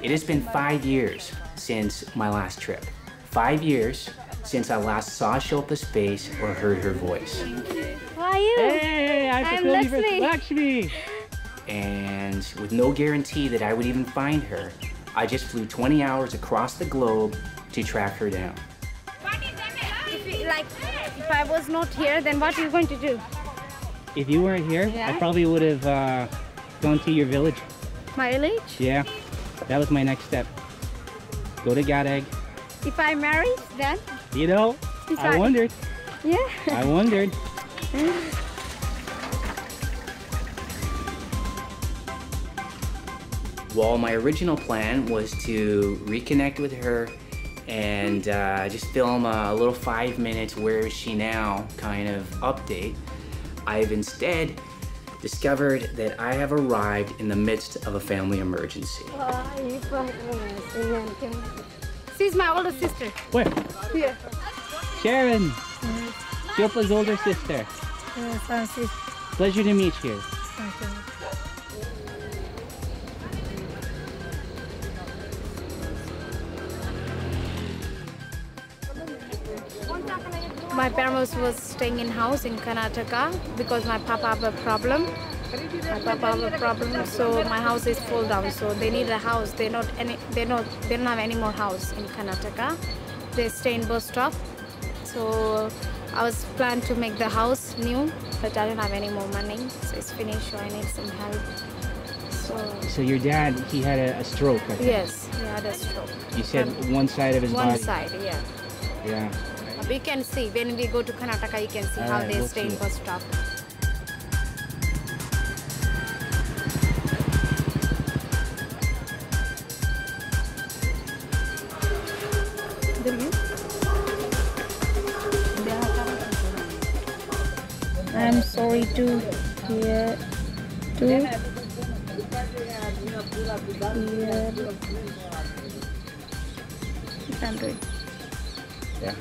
It has been five years since my last trip. Five years since I last saw Shilpa's face or heard her voice. How are you? Hey, I'm I'm Facility Leslie. Lakshmi. And with no guarantee that I would even find her, I just flew 20 hours across the globe to track her down. If you, like, if I was not here, then what are you going to do? If you weren't here, I probably would have uh, gone to your village. My village? Yeah, that was my next step. Go to Gadag. If I marry, then? You know, If I I- wondered. Yeah. I wondered. While my original plan was to reconnect with her and uh, just film a little five minutes where is she now kind of update, I've instead discovered that I have arrived in the midst of a family emergency. She's my older sister. Where? Here. Sharon, mm-hmm. Shilpa's older sister. Yes, I'm sister. Pleasure to meet you. My parents was staying in house in Karnataka because my papa have a problem. My papa have a problem, so my house is full down. So they need a house. They not any. They not. They don't have any more house in Karnataka. They stay in bus stop. So I was planned to make the house new, but I don't have any more money. So it's finished. So I need some help. So So your dad, he had a, a stroke. I think. yes, he had a stroke. You said um, one side of his One body. One side, yeah. Yeah. We can see when we go to Karnataka, you can see how Alright, they we'll stay in bus stop. To hear to hear I'm doing. Yeah.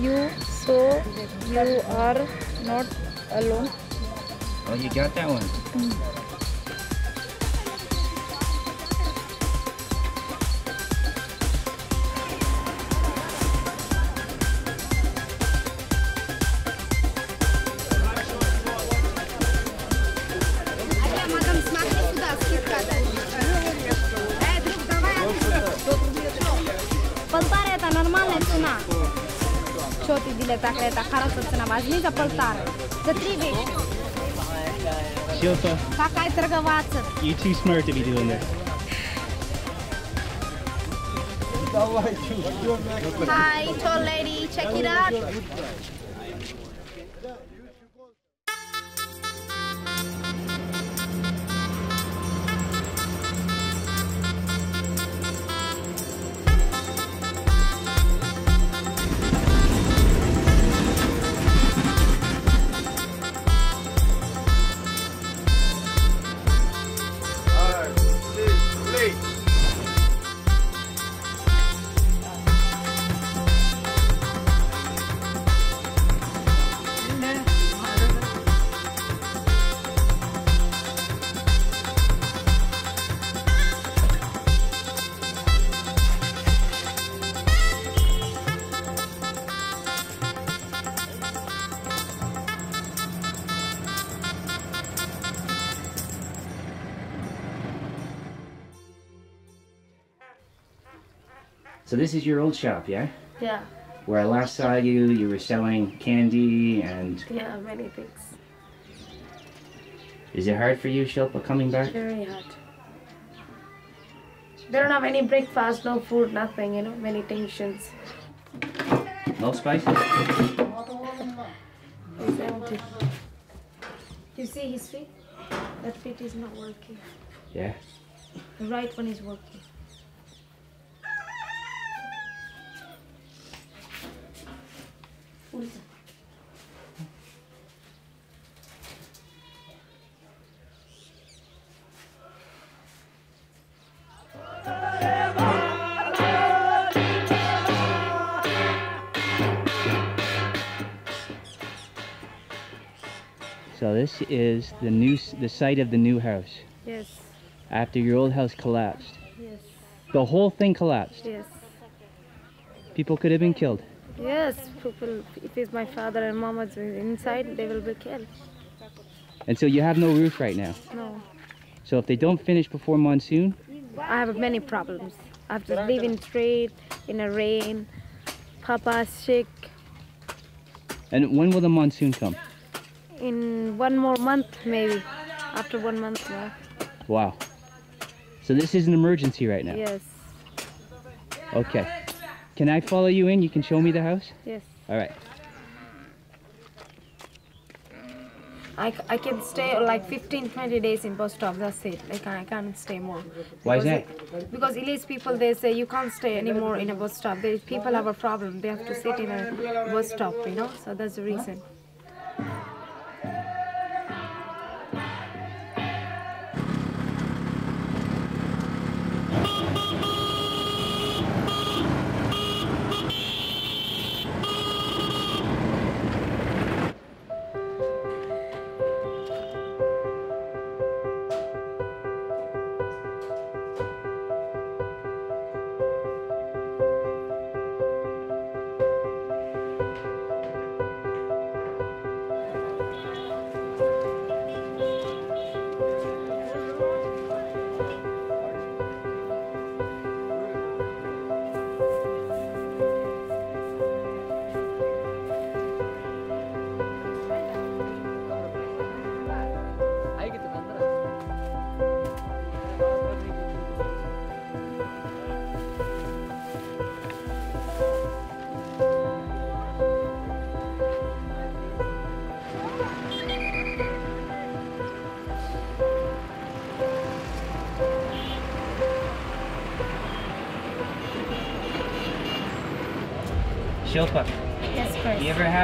You so you are not alone. Oh, you got that one. Păltarea kleta, harată You too smart to be doing this. Hi, tall lady, check it out. This is your old shop, yeah? Yeah. Where I last saw you, you were selling candy and Yeah, many things. is it hard for you, Shilpa, coming back? Very hard. They don't have any breakfast, no food, nothing, you know, many tensions. No spices? It's empty. You see his feet? That feet is not working. Yeah. The right one is working. Ulta. So this is the new the site of the new house Yes, after your old house collapsed. yes, The whole thing collapsed. yes. People could have been killed. Yes, people, if it's my father and mom is inside, they will be killed. And so you have no roof right now. No. So if they don't finish before monsoon, I have many problems. I have to live in street, in a rain. Papa's sick. and when will the monsoon come? In one more month, maybe. After one month more. Wow. So this is an emergency right now. Yes, Okay. Can I follow you in? You can show me the house? yes. All right. I, I can stay like 15, 20 days in bus stop. That's it. I can't, I can't stay more. Why is Because that? it- because Elise people, they say you can't stay anymore in a bus stop. They, people have a problem. They have to sit in a bus stop, you know? So that's the reason. Shilpa,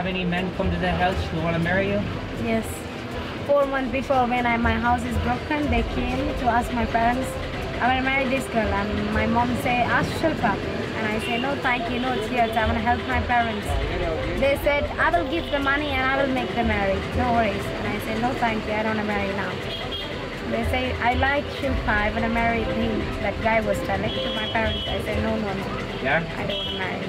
have any men come to the house who want to marry you? Yes. Four months before, when I, my house is broken, they came to ask my parents, I want to marry this girl. And my mom say, ask Shilpa. And I say, no, thank you, no tears. I want to help my parents. They said, I will give the money and I will make them marry. No worries. And I say, no, thank you. I don't want to marry now. They say, I like Shilpa. I want to marry him. That guy was telling to my parents. I said, no, no, no. Yeah? I don't want to marry.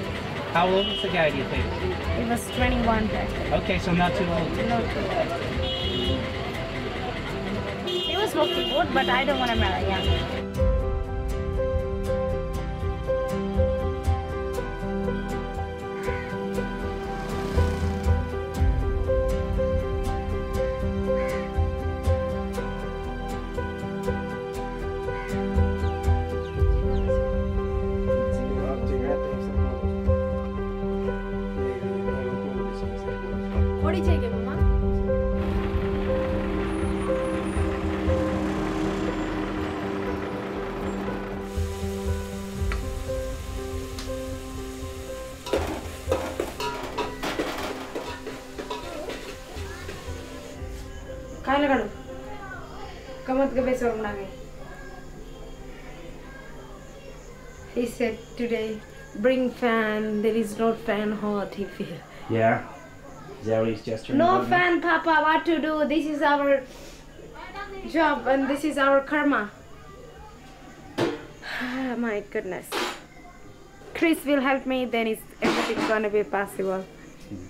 How old is the guy, do you think? He was 21 then. Okay, so not too old. No, too old. He was looking good, but I don't want to marry him. He said today, bring fan. There is no fan hot if you. Yeah. there is just. No fan. Papa. What to do? This is our job and this is our karma. My goodness. Chris will help me, then it's everything's gonna be possible. Hmm.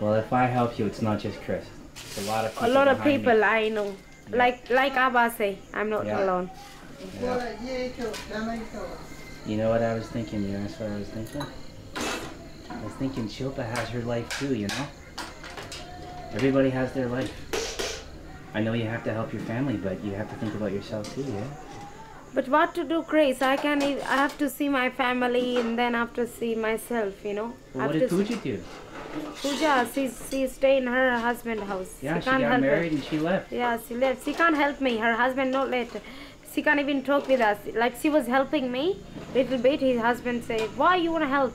Well, if I help you, it's not just Chris. It's a lot of people. A lot of behind me. I know. Like like Abba say, I'm not Yeah. alone. You know what I was thinking? You asked what I was thinking? I was thinking Shilpa has her life too, you know? Everybody has their life. I know you have to help your family, but you have to think about yourself too, yeah? But what to do, Grace? I can't. I have to see my family and then I have to see myself. You know. Well, what did Pooja do? Pooja, she she stay in her husband house. Yeah, she can't got help married Her. and she left. Yeah, she left. She can't help me. Her husband not let. She can't even talk with us. Like she was helping me little bit. His husband said, "Why you wanna help?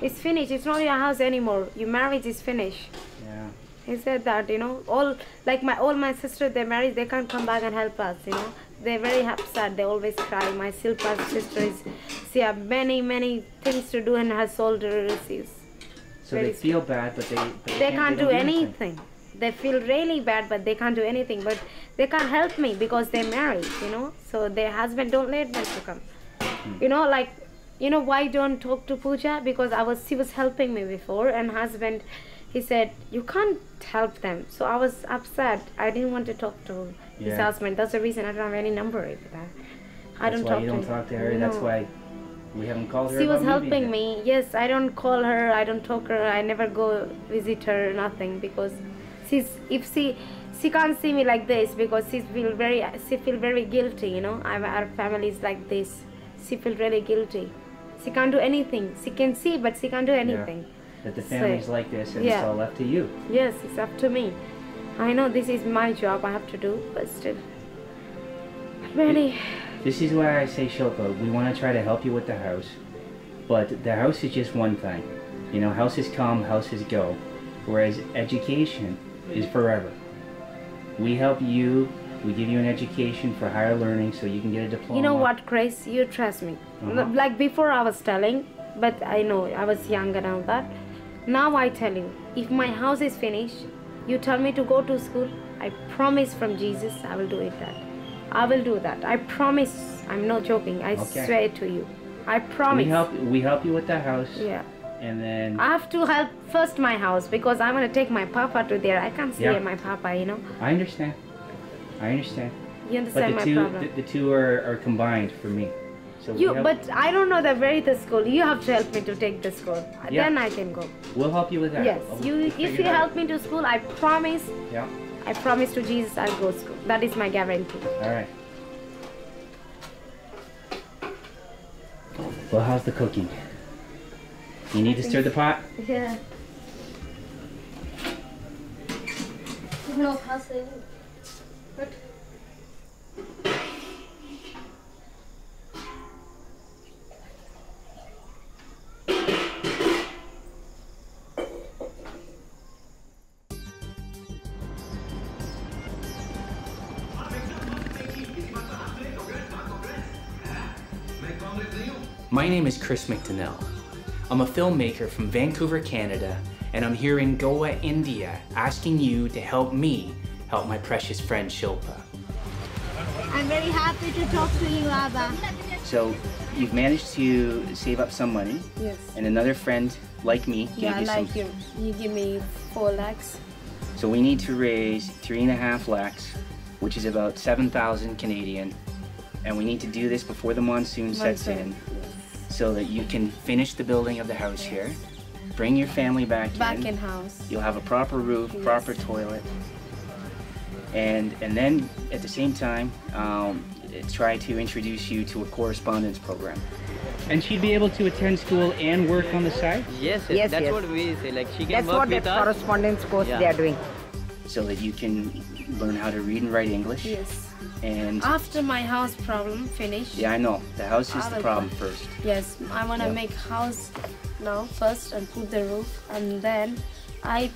It's finished. It's not your house anymore. Your marriage is finished." Yeah. He said that, you know, all like my all my sister they married, they can't come back and help us, you know. They're very upset. They always cry. My Silpa's sister is, she have many many things to do and has shoulder issues. So Very they feel bad, but they but They can't do don't anything. They feel really bad, but they can't do anything. But they can't help me because they're married, you know. So their husband don't let them to come. Hmm. You know, like, you know why don't talk to Pooja? Because I was she was helping me before, and husband, he said you can't help them. So I was upset. I didn't want to talk to his Yeah. husband. That's the reason I don't have any number of that. I That's don't why talk you to don't him. talk to her. That's why we haven't called her. She was about me being helping me. Yes, I don't call her. I don't talk her. I never go visit her. Nothing because she's if she she can't see me like this because she feel very she feel very guilty. You know, I'm, our family is like this. She feel really guilty. She can't do anything. She can see, but she can't do anything. That the So- family's like this, and yeah. it's all left to you. Yes, it's up to me. I know this is my job. I have to do, but still, really. This is why I say, Shilpa, we want to try to help you with the house, but the house is just one thing. You know, houses come, houses go, whereas education is forever. We help you, we give you an education for higher learning so you can get a diploma. You know what, Grace? You trust me. Uh-huh. Like before, I was telling, but I know I was young and all that. Now I tell you, if my house is finished, you tell me to go to school. I promise from Jesus, I will do it. That I will do that. I promise. I'm not joking. I Okay. swear to you. I promise. We help, we help you with the house, Yeah. and then I have to help first my house because I want to take my papa to there. I can't see Yeah. my papa, you know. I understand. I understand. You But understand the my two, problem? the, the two are, are combined for me. So You, but I don't know the very the school. You have to help me to take the school. Yeah. Then I can go. we'll help you with that. Yes, We'll- you. we'll If you help me to school, I promise. Yeah. I promise to Jesus, I'll go school. That is my guarantee. All right. Well, how's the cooking? You need to stir the pot? Yeah. No passing. My name is Chris McDonell. I'm a filmmaker from Vancouver, Canada, and I'm here in Goa, India, asking you to help me help my precious friend Shilpa. I'm very happy to talk to you, Abba. So, you've managed to save up some money, Yes. and another friend like me gave Yeah, you like some. you. You give me four lakhs. So we need to raise three and a half lakhs, which is about seven thousand Canadian, and we need to do this before the monsoon sets in, so that you can finish the building of the house here, bring your family back, in Back in. in house. You'll have a proper roof, proper toilet, and and then at the same time, um, try to introduce you to a correspondence program. And she'd be able to attend school and work on the side. Yes, yes, Yes, that's yes. what we say. Like she can That's work what with that us. correspondence course Yeah. they are doing. so that you can learn how to read and write English. Yes. And After my house problem finished. yeah, I know the house is the will- problem first. Yes, I want to Yeah. make house now first and put the roof, and then I,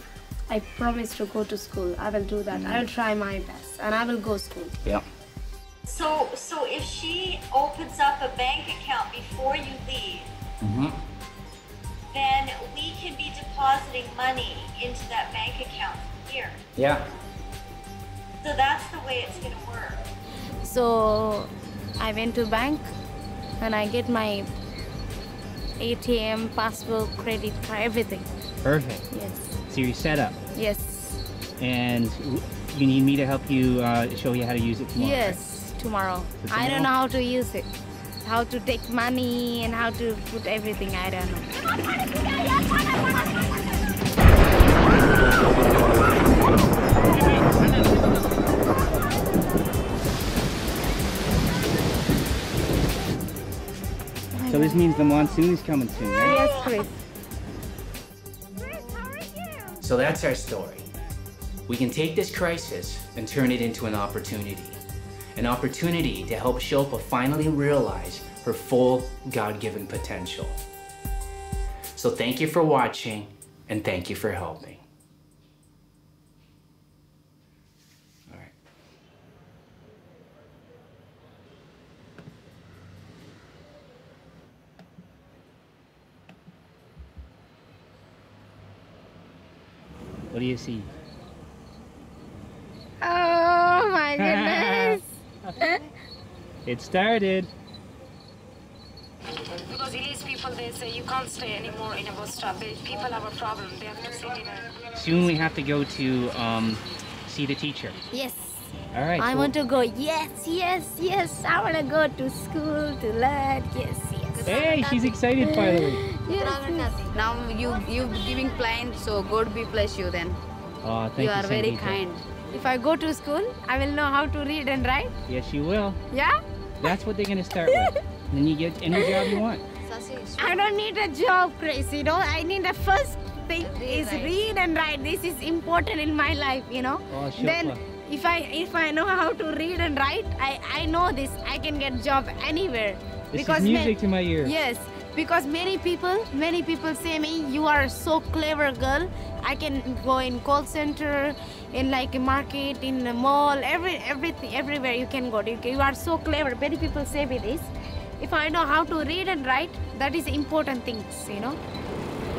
I promise to go to school. I will do that. I will try my best, and I will go school. Yeah. So, so if she opens up a bank account before you leave, Mm-hmm. then we can be depositing money into that bank account here. Yeah. So that's the way it's gonna work. So I went to bank, and I get my ATM, passbook, credit card, everything. Perfect. Yes. So you're set up, Yes. and you need me to help you uh, show you how to use it tomorrow. Yes. Tomorrow. So I don't know how to use it. how to take money and how to put everything. I don't know. So this means the monsoon is coming soon, right? Yes, Chris. So that's our story. We can take this crisis and turn it into an opportunity. An opportunity to help Shilpa finally realize her full God given potential. So thank you for watching and thank you for helping. What do you see? Oh my goodness. It started. Because village people, they say you can't stay anymore in a bus stop. They, people have a problem. They have to sit in a... Soon we have to go to um, see the teacher. Yes. All right. I so- want to go. Yes, yes, yes. I want to go to school to learn. Yes, yes. Hey, she's excited by the way. Now you you giving plan, so God be bless you then. Oh, thank you. you are very Sangeeta. kind. If I go to school, I will know how to read and write. Yes, you will. Yeah? That's what they're gonna start with. Then you get any job you want. I don't need a job, crazy You know, I need the first thing is read and write. This is important in my life. You know. Oh, sure. Then, if I if I know how to read and write, I I know this. I can get job anywhere. This is ma- music to my ear. Yes, because many people many people say me, you are so clever, girl. I can go in call center, in like a market, in a mall, every everything, everywhere you can go. You, are so clever. Many people say me this. If I know how to read and write, that is important things, you know.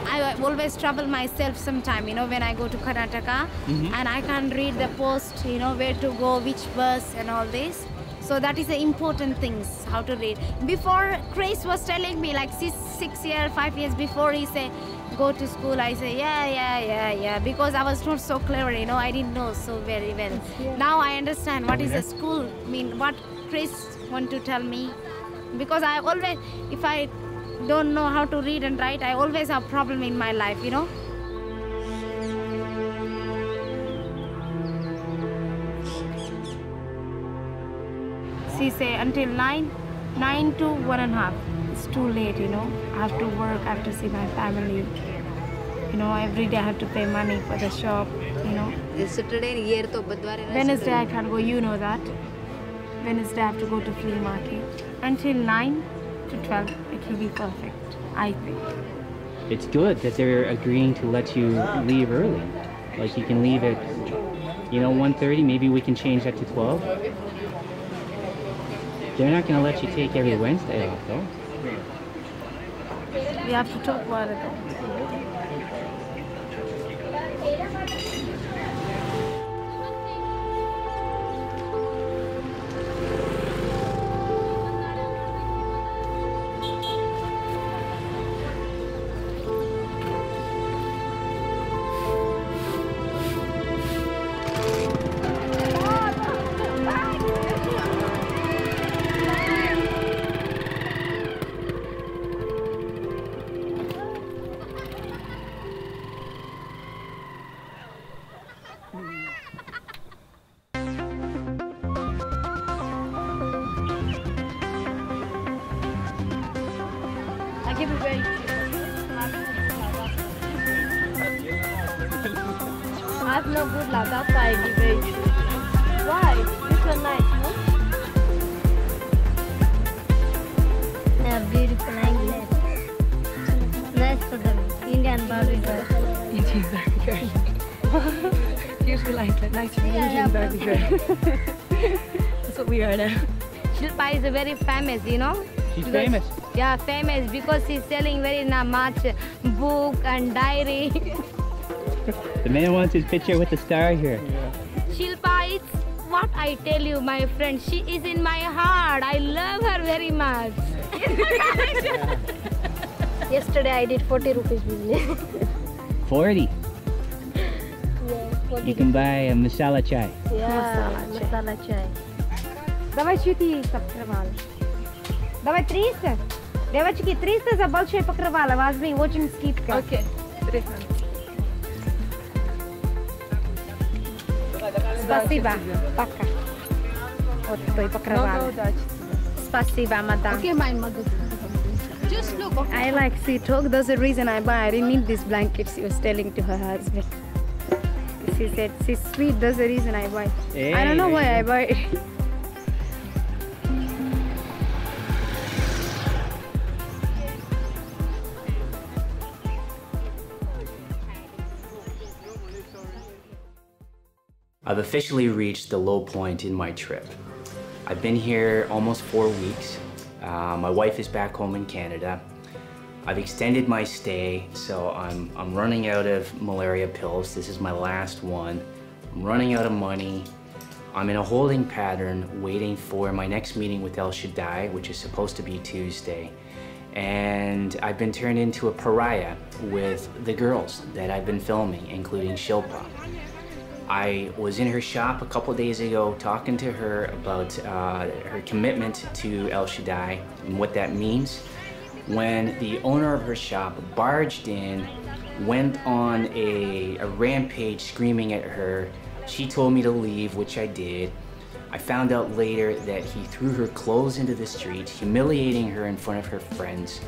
I always trouble myself sometime, you know, when I go to Karnataka Mhm. and I can't read the post, you know, where to go, which bus and all this. So that is the important things, how to read. Before Chris was telling me like six, six years, five years before he said, go to school, I say, yeah, yeah, yeah, yeah, because I was not so clever, you know, I didn't know so very well. Now I understand what is a school, mean what Chris want to tell me. Because I always, if I don't know how to read and write, I always have problem in my life, you know. she say until 9, 9 to 1 and half. It's too late, you know. I have to work, I have to see my family. You know, every day I have to pay money for the shop, you know. Wednesday I can't go, you know that. Wednesday I have to go to flea market. Until 9 to 12, it will be perfect, I think. It's good that they're agreeing to let you leave early. Like you can leave at, you know, 1.30, maybe we can change that to 12. They're not going to let you take every Wednesday off, though. We have to talk about it give it very cheap. I have no good luck, that's why I give very cheap. Why? This one nice, no? They are beautiful English. Nice for them. Indian Barbie girl. Indian Barbie girl. Usually like. Nice to meet Yeah, Indian yeah, Barbie girl. That's what we are now. Shilpa is a very famous, you know. She's Because- famous Yeah, famous because she's selling very na- much book and diary. The man wants his picture with the star here. Shilpa is what I tell you, my friend. She is in my heart. I love her very much. Yesterday I did 40 rupees business. 40. yeah, 40 You can buy a masala chai. Yeah, masala chai. Давай чути, Капревал. Давай 300. Девочки, 300 за большое покрывало. Возьми, очень скидка. Окей, Спасибо. Пока. Вот твой покрывало. Много удачи. Спасибо, мадам. Okay, my mother. Just look. I like sweet talk. That's the reason I buy. I didn't need these blankets. She was telling to her husband. She said she's sweet. That's the reason I buy. I don't know why I buy I've officially reached the low point in my trip. I've been here almost four weeks. Uh, my wife is back home in Canada. I've extended my stay, so I'm, I'm running out of malaria pills. This is my last one. I'm running out of money. I'm in a holding pattern waiting for my next meeting with El Shaddai, which is supposed to be Tuesday. And I've been turned into a pariah with the girls that I've been filming, including Shilpa. I was in her shop a couple days ago talking to her about uh, her commitment to El Shaddai and what that means. When the owner of her shop barged in, went on a, a rampage screaming at her, she told me to leave, which I did. I found out later that he threw her clothes into the street, humiliating her in front of her friends,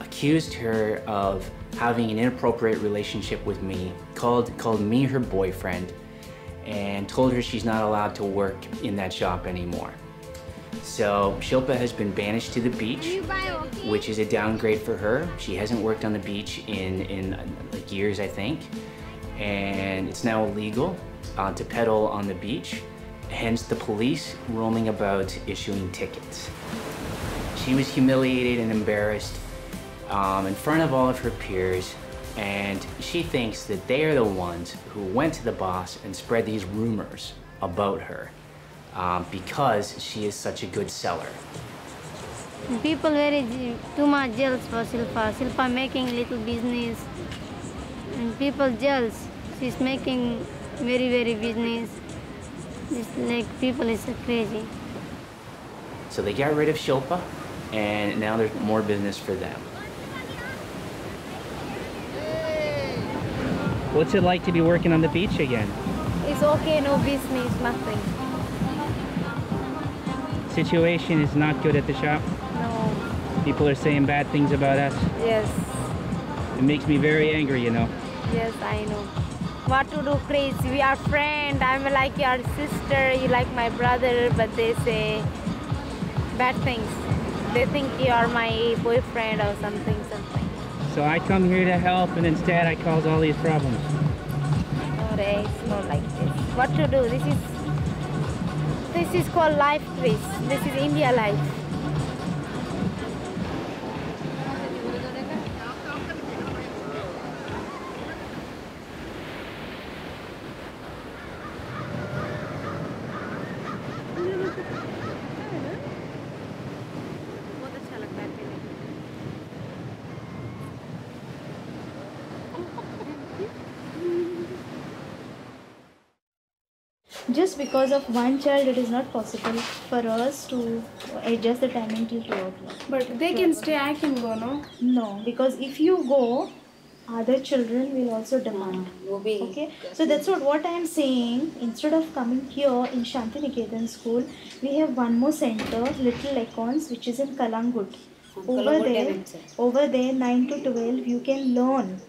accused her of having an inappropriate relationship with me, called, called me her boyfriend, and told her she's not allowed to work in that shop anymore. So Shilpa has been banished to the beach, which is a downgrade for her. She hasn't worked on the beach in, in like years, I think. And it's now illegal uh, to pedal on the beach, hence the police roaming about issuing tickets. She was humiliated and embarrassed um, in front of all of her peers, and she thinks that they are the ones who went to the boss and spread these rumors about her um, because she is such a good seller. People very too much jealous for Silpa. Silpa making little business, and people jealous. She's making very very business. It's like people is crazy. So they got rid of Shilpa, and now there's more business for them. What's it like to be working on the beach again? It's okay, no business, nothing. Situation is not good at the shop. No. People are saying bad things about us. Yes, It makes me very angry, you know. yes, I know. What to do, Chris? We are friends. I'm like your sister. You like my brother, but they say bad things. They think you are my boyfriend or something, something. So I come here to help, and instead I cause all these problems. No, it's not like this. What to do? This is this is called life, Chris. This is India life. Just because of one child, it is not possible for us to adjust the timing till 2 o'clock. But they can stay, I can go, no? No, because if you go, other children will also demand. Okay, so that's what what I am saying. Instead of coming here in Shantiniketan school, we have one more center, Little Icons, which is in Calangute. Over there, over there, nine to twelve, you can learn.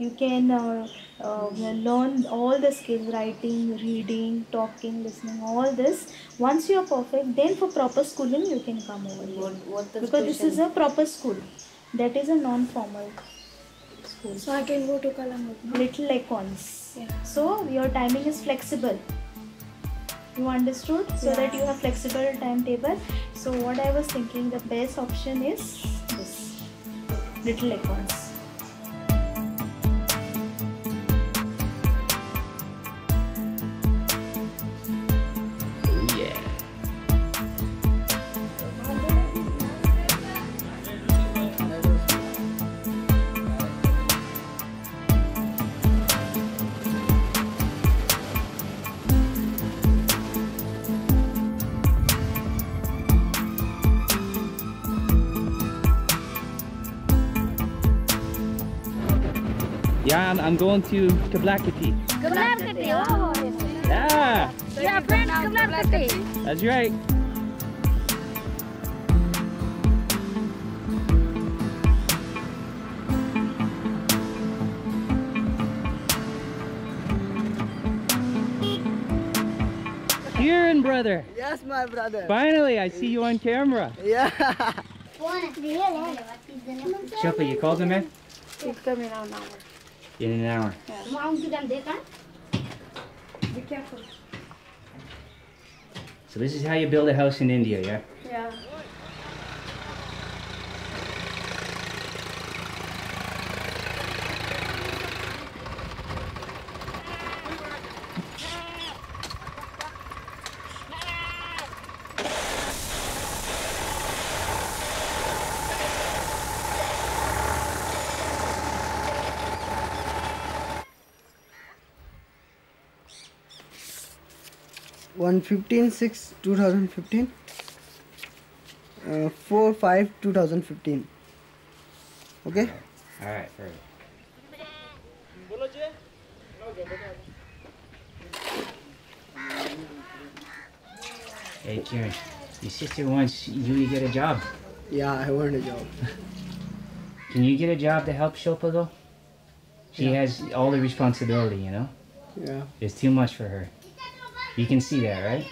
You can uh, uh, learn all the skills: writing, reading, talking, listening. All this. Once you are perfect, then for proper schooling, you can come over here. the because this is a proper school. That is a non-formal school. So I can go to Calangute. no? Little icons. So your timing is flexible. You understood? So that you have flexible timetable. So what I was thinking, the best option is this. Little icons. I'm, I'm going to Kablakati. Kablarkati. Oh. Yeah, Yeah, friend Kablarkati. that's right. Kiran, brother. Yes, my brother. Finally, I see you on camera. Yeah. Shilpa, you called him in? He's coming out now. In an hour. So this is how you build a house in India, yeah? Yeah. One fifteen six two thousand fifteen. Uh, four five two thousand fifteen. Okay. All right, perfect. Hey, Kiran, your sister wants you to get a job. Yeah, I want a job. Can you get a job to help Shilpa though? She Yeah. has all the responsibility, you know? Yeah. It's too much for her. You can see that, right?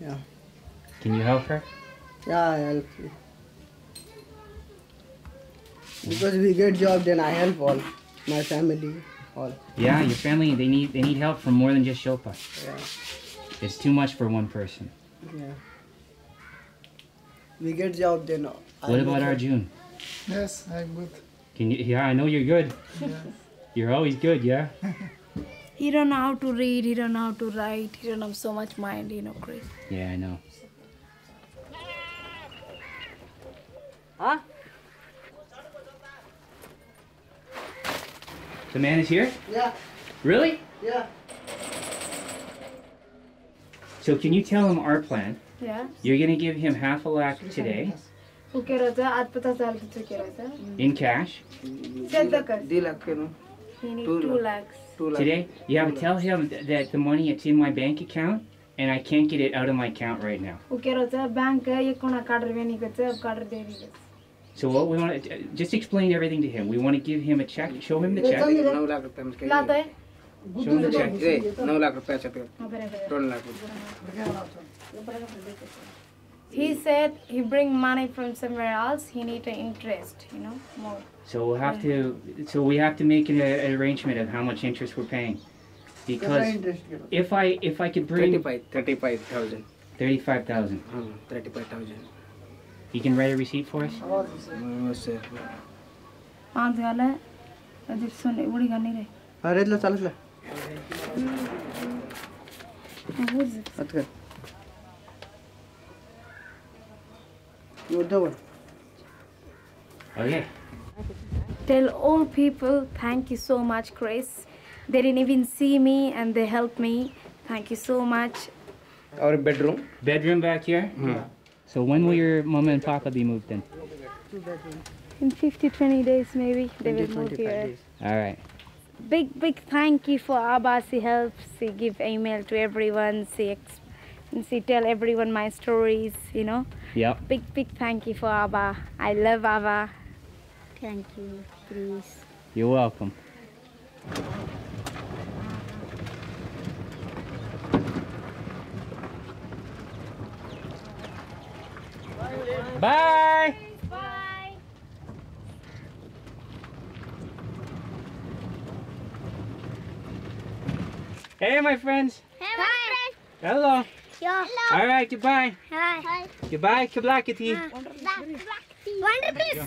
Yeah. Can you help her? Yeah, I help you. Because we get job, then I help all my family, all. Yeah, your family they need they need help from more than just Shilpa. Yeah. It's too much for one person. Yeah. We get job, then. I What about. Arjun? Yes, I'm good. Can you yeah, I know you're good. Yes. You're always good, yeah? he don't know how to read he don't know how to write he don't have so much mind you know Chris yeah I know. Huh? The man is here? Yeah. Really? Yeah. So can you tell him our plan? Yeah you're gonna give him half a lakh today? In cash? 2 lakhs. 2 lakhs today, you have to tell him that the money is in my bank account and I can't get it out of my account right now. Uh, so what we want to uh, just explain everything to him. We want to give him a check, show him the check. Eh? Show him the check. He said he bring money from somewhere else. He need an interest, you know, more. So we'll have to. So we have to make an, an arrangement of how much interest we're paying, because if I if I could bring 35 35000 thirty-five thousand, Hmm, 35000 you can write a receipt for us. हो sir पाँच गाला अझै सुन उडी गर्ने रे अरे ल चालस ल अँ, बुझ। मत कर यो double Okay. Tell all people thank you so much, Chris. They didn't even see me and they helped me. Thank you so much. Our bedroom. Bedroom back here. Hmm. So when will your mama and papa be moved in? In 50, 20 days maybe they 20, will move here. days. All right. Big, big thank you for Abba. She helps. She give email to everyone. She, ex- and she tell everyone my stories, you know. Yep. Big, big thank you for Abba. I love Abba. Thank you, please. You're welcome. Bye. Bye. Hey, my friends. Hi. Hello. Yeah. All right. Goodbye. Hi. Hi. Goodbye, Kablakati. One rupees.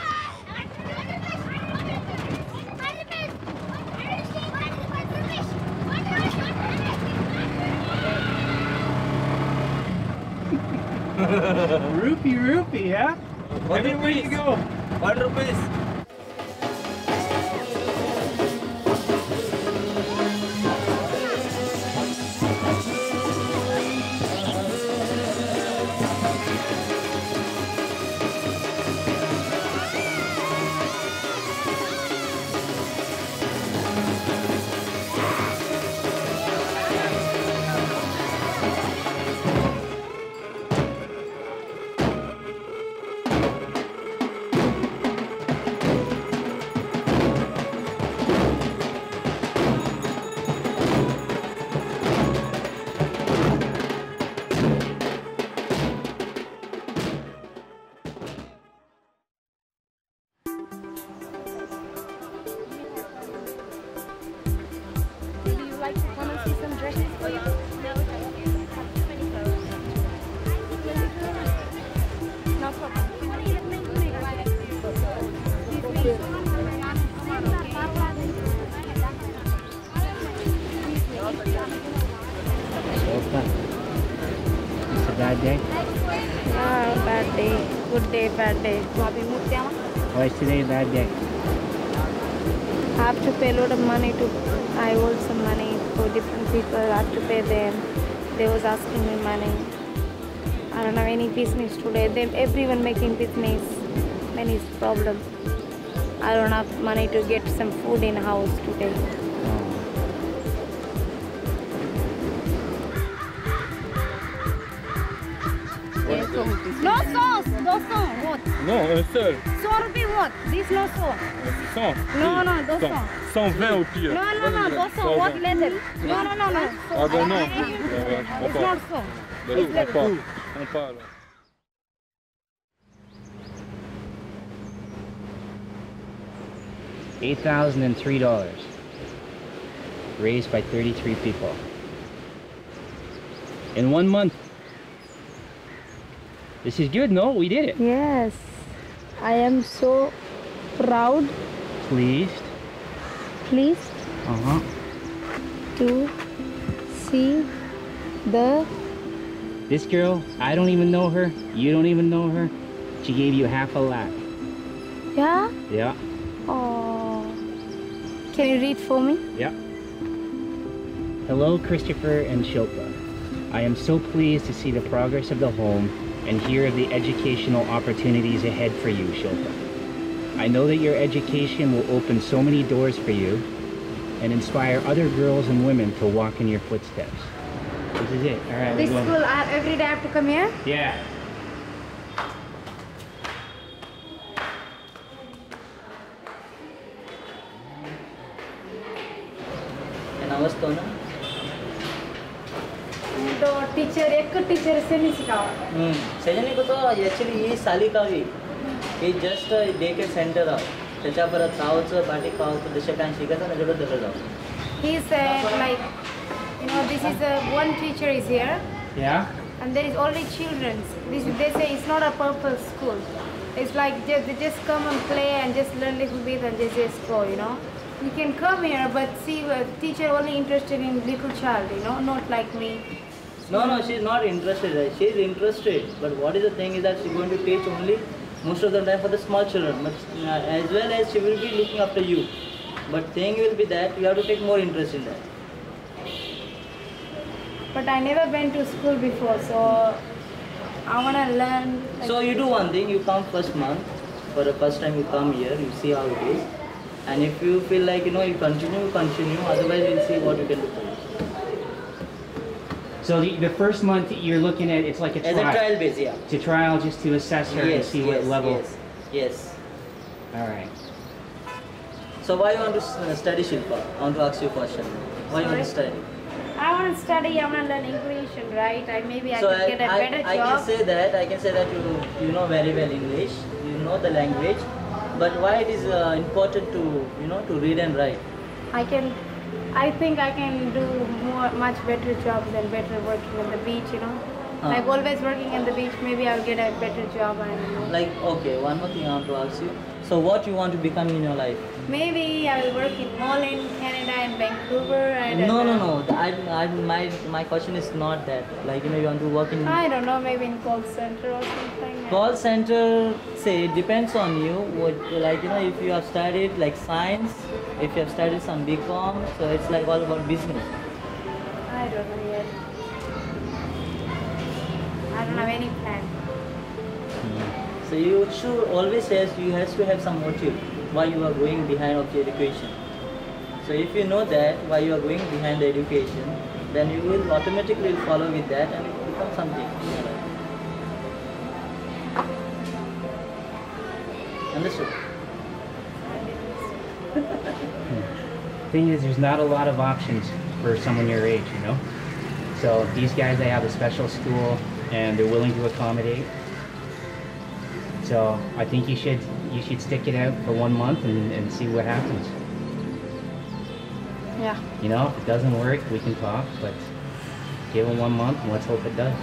rupee, rupee, yeah? One Everywhere you go. One rupees. pay that. I have to pay a lot of money to. I owed some money for different people. I have to pay them. They was asking me money. I don't have any business today. They everyone making business, many problem. I don't have money to get some food in house today. Oh. No sauce, no sauce, what? No, sir. 121, 10 non 100. 100 Non, non, 200. 120 au pire. Non, non, non, 200, what level Non, non, non, non. Ah ben non, ah je comprends pas. Je comprends pas, je comprends $8,003 raised by 33 people in one month. This is good, no? We did it. Yes. I am so proud, Pleased. pleased Uh-huh. to see the. This girl, I don't even know her. You don't even know her. She gave you half a lakh. Yeah. Yeah. Oh. Can you read for me? Yeah. Hello, Christopher and Shilpa. I am so pleased to see the progress of the home and hear of the educational opportunities ahead for you, Shilpa. I know that your education will open so many doors for you and inspire other girls and women to walk in your footsteps. This is it. All right. This school, I, every day I have to come here? Yeah. Namaste, no? एक teacher से नहीं सिखावा सजनी को तो actually ही सालिकावी ही just day care centre आहे त्याच्या परत कावचं पाठी कावचं जसे काय शिकत ना तेवढं तसं जाऊ He said like, you know, this is a one teacher is here, Yeah? and there is only children. This they say it's not a purpose school. It's like just, they just come and play and just learn little bit and they just go. You know, you can come here, but see, a teacher only interested in little child. You know, not like me. No, no, she's not interested. right? She's interested. But what is the thing is that she's going to teach only most of the time for the small children. But uh, as well as she will be looking after you. But thing will be that you have to take more interest in that. But I never went to school before, so I wanna learn. like- So you do one thing, you come first month. For the first time you come here, you see how it is. And if you feel like, you know, you continue, continue. Otherwise, we'll see what you can do. So the, the first month you're looking at, it's like a As a trial. trial base, yeah. It's a trial just to assess her and Yes, see what level. Yes, yes. All right. So why you want to study Shilpa? I want to ask you a question. Why you want to study? I want to study. I want to learn English, and write. I maybe I so could I, get a I, better I job. can say that I can say that you you know very well English, you know the language, but why it is uh, important to you know to read and write? I can, I think I can do more, much better job than better working on the beach, you know. Like always working on the beach, maybe I'll get a better job. I. Like okay, one more thing I want to ask you. So what you want to become in your life? Maybe I will work in mall in Canada and Vancouver. I don't No, no, no. I, I, my my question is not that. Like you know you want to work in I don't know. Maybe in call center or something. call center. Say it depends on you. What like you know if you have studied like science, if you have studied some BCom, so it's like all about business. I don't know yet. I don't have any plan. So you should always has you has to have some motive why you are going behind of the education. So if you know that why you are going behind the education, then you will automatically follow with that and it become something. Understood? Hmm. Thing is, there's not a lot of options for someone your age, you know? So these guys, they have a special school and they're willing to accommodate. So I think you should you should stick it out for one month and, and see what happens. Yeah. You know, if it doesn't work, we can talk, but give it one month and let's hope it does.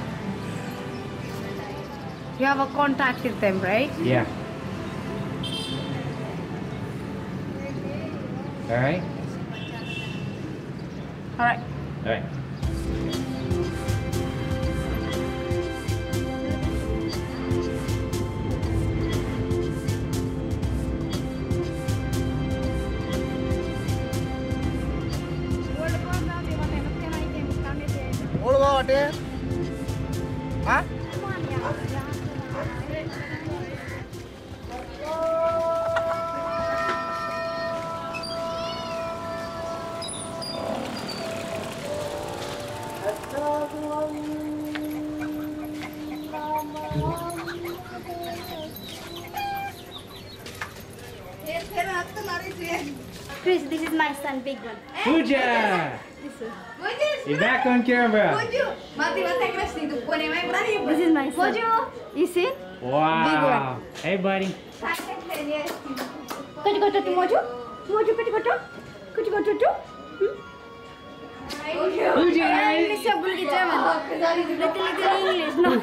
You have a contact with them, right? Yeah. All right. All right. All right. Back on camera. This is my son. You see? Wow. Hey, buddy. Could you go Mojo? Mojo, could you go to? Could you go to two? Pooja, I you're English or Bulgi German? Little, little English, no.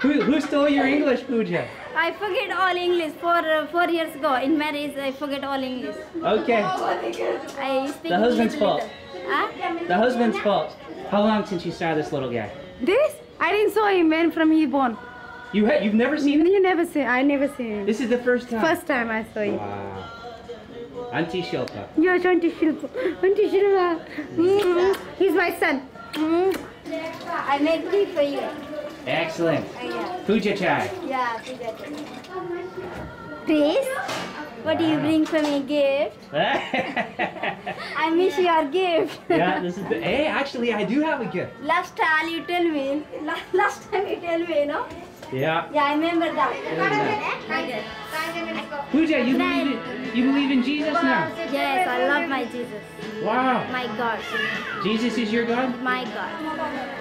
Who, who stole your English, Pooja? I forget all English. Four, uh, four years ago in marriage, I forget all English. Okay. I speak The husband's little, fault. little. Huh? The husband's fault. How long since you saw this little guy? This? I didn't saw him when from he born. You ha- you've never seen him? You never see. I never see him. This is the first time. First time I saw him. Wow. Auntie Shilpa. You're trying to Shilpa. Auntie Shilpa. Mm. He's my son. Mm. I made tea for you. Excellent. Yeah. Pooja chai. Yeah, Chris, what do you bring for me gift? I miss your gift. yeah, this is the. Hey, actually, I do have a gift. Last time you tell me, last time you tell me, no? Yeah. Yeah, I remember that. Pooja, you believe in, you believe in Jesus now? Yes, I love my Jesus. Wow. My God. Jesus is your God? My God.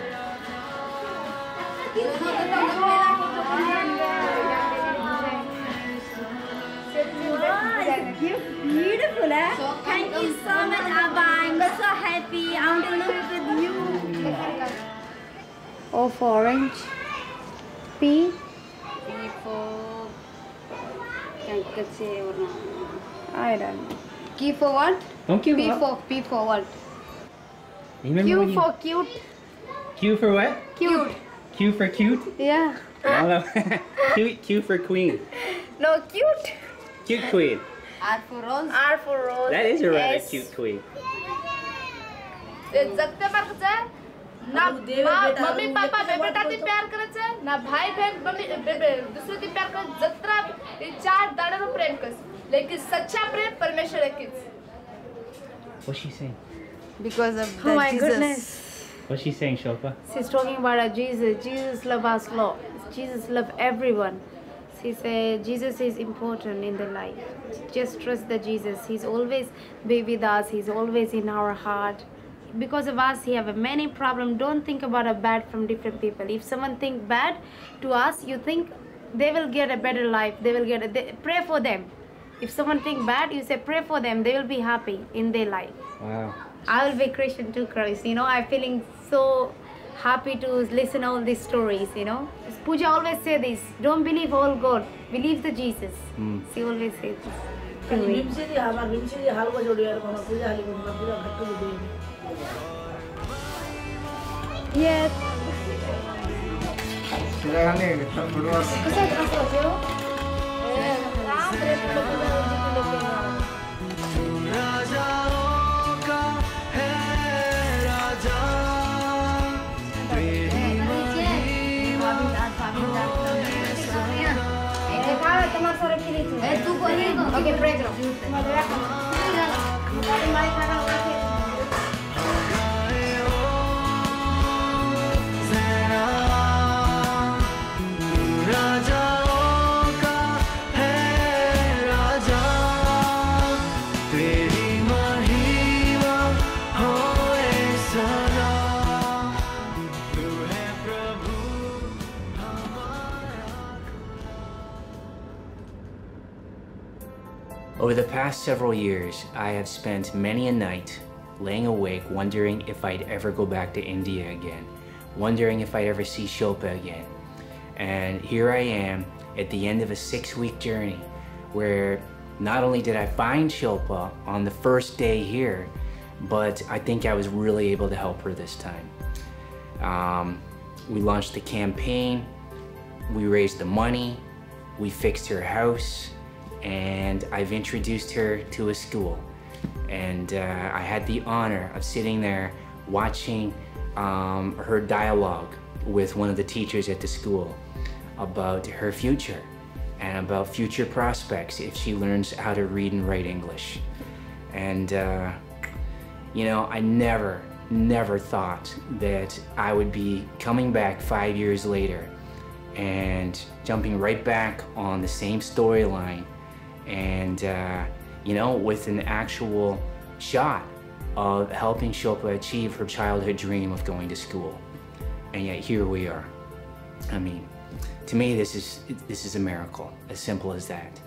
Beautiful, eh? Thank you so much, Abba. I'm so happy. I want to live with you. O for orange. P. P for handkerchief or not. I don't know. Q for what? Don't give P up. for P for what? Remember Q when you- for cute. Q for what? Cute. Q for cute? Yeah. I don't know. Q, Q for queen. No, cute. Cute queen. R for rose. R for rose. That is a rather S. cute queen. जगते बघायचं ना मा- mummy papa बेटा ती प्यार करायचं ना भाई बहन मम्मी बे- बे- दुसरी ती प्यार कर जत्रा हे चार दाडानं प्रेम कर लेकिन सच्चा प्रेम परमेश्वर एकीच What's she saying? Because of Oh the my Jesus. goodness. What's she saying, Shilpa? She's talking about a Jesus. Jesus love us lot. Jesus love everyone. She said Jesus is important in the life. Just trust the Jesus. He's always be with us. He's always in our heart. Because of us, he have a many problem. Don't think about a bad from different people. If someone think bad to us, you think they will get a better life. They will get a, they, pray for them. If someone think bad, you say pray for them. They will be happy in their life. Wow. I will be Christian too, christ You know, I'm feeling so happy to listen all these stories. You know, Pooja always say this: don't believe all God, believe the Jesus. Hmm. She always say this. to me. requisito. Es tu cogido. Ok, preto. Over the past several years, I have spent many a night laying awake wondering if I'd ever go back to India again, wondering if I'd ever see Shilpa again. And here I am at the end of a six week journey where not only did I find Shilpa on the first day here, but I think I was really able to help her this time. Um, we launched the campaign, we raised the money, we fixed her house, and I've introduced her to a school. And uh, I had the honor of sitting there watching um, her dialogue with one of the teachers at the school about her future and about future prospects if she learns how to read and write English. And, uh, you know, I never, never thought that I would be coming back five years later and jumping right back on the same storyline and, uh, you know, with an actual shot of helping Shilpa achieve her childhood dream of going to school. And yet here we are. I mean, to me, this is this is a miracle. As simple as that.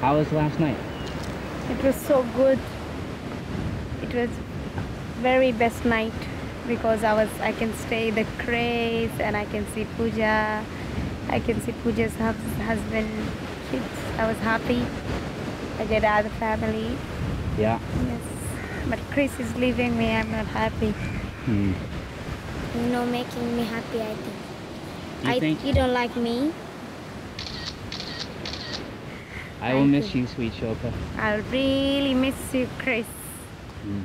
How was last night? It was so good. It was very best night because I was I can stay the craze and I can see Pooja. I can see Pooja's hus- husband, kids. I was happy. I get out of family. Yeah. Yes. But Chris is leaving me. I'm not happy. Hmm. You know, making me happy, I think. You I think? You don't like me? I will miss you, sweet Shilpa. I'll really miss you, Chris. Hmm.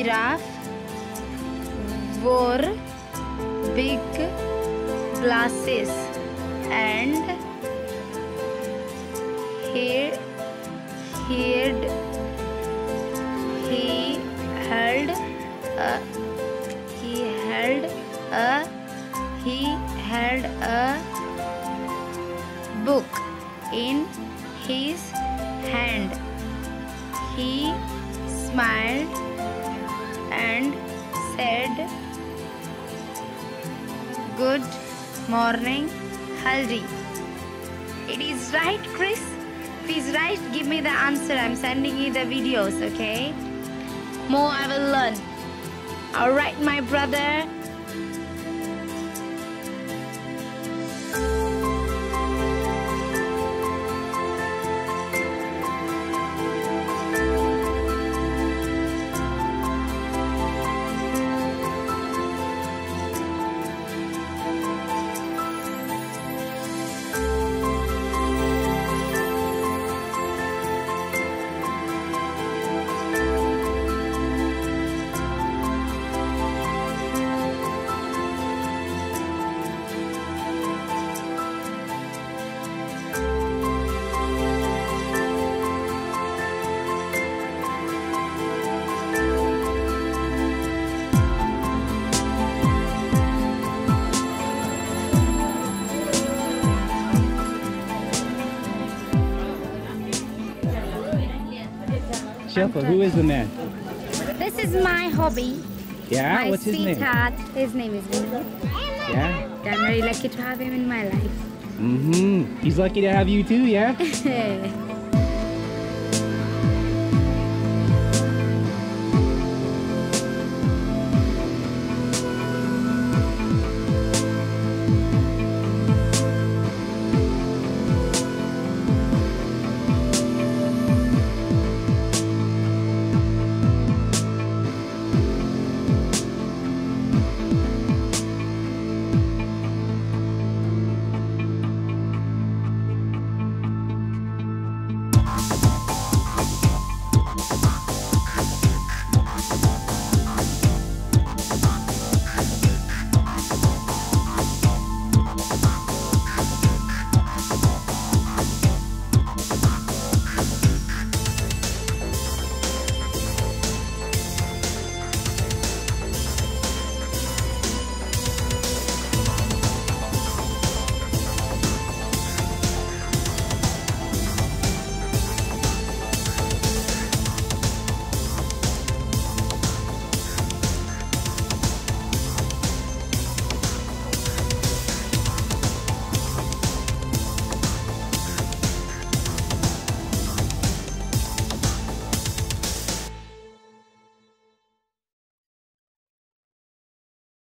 Giraffe wore big glasses and he he he held a he held a he held a book in his hand. He smiled said good morning haldi. It is right chris. Please write give me the answer. I'm sending you the videos okay? More i will learn. All right my brother or who is the man? This is my hobby. Yeah, my what's his name? sweetheart. His name is Vinod. Yeah. I'm very lucky to have him in my life. Mm-hmm. He's lucky to have you too, yeah?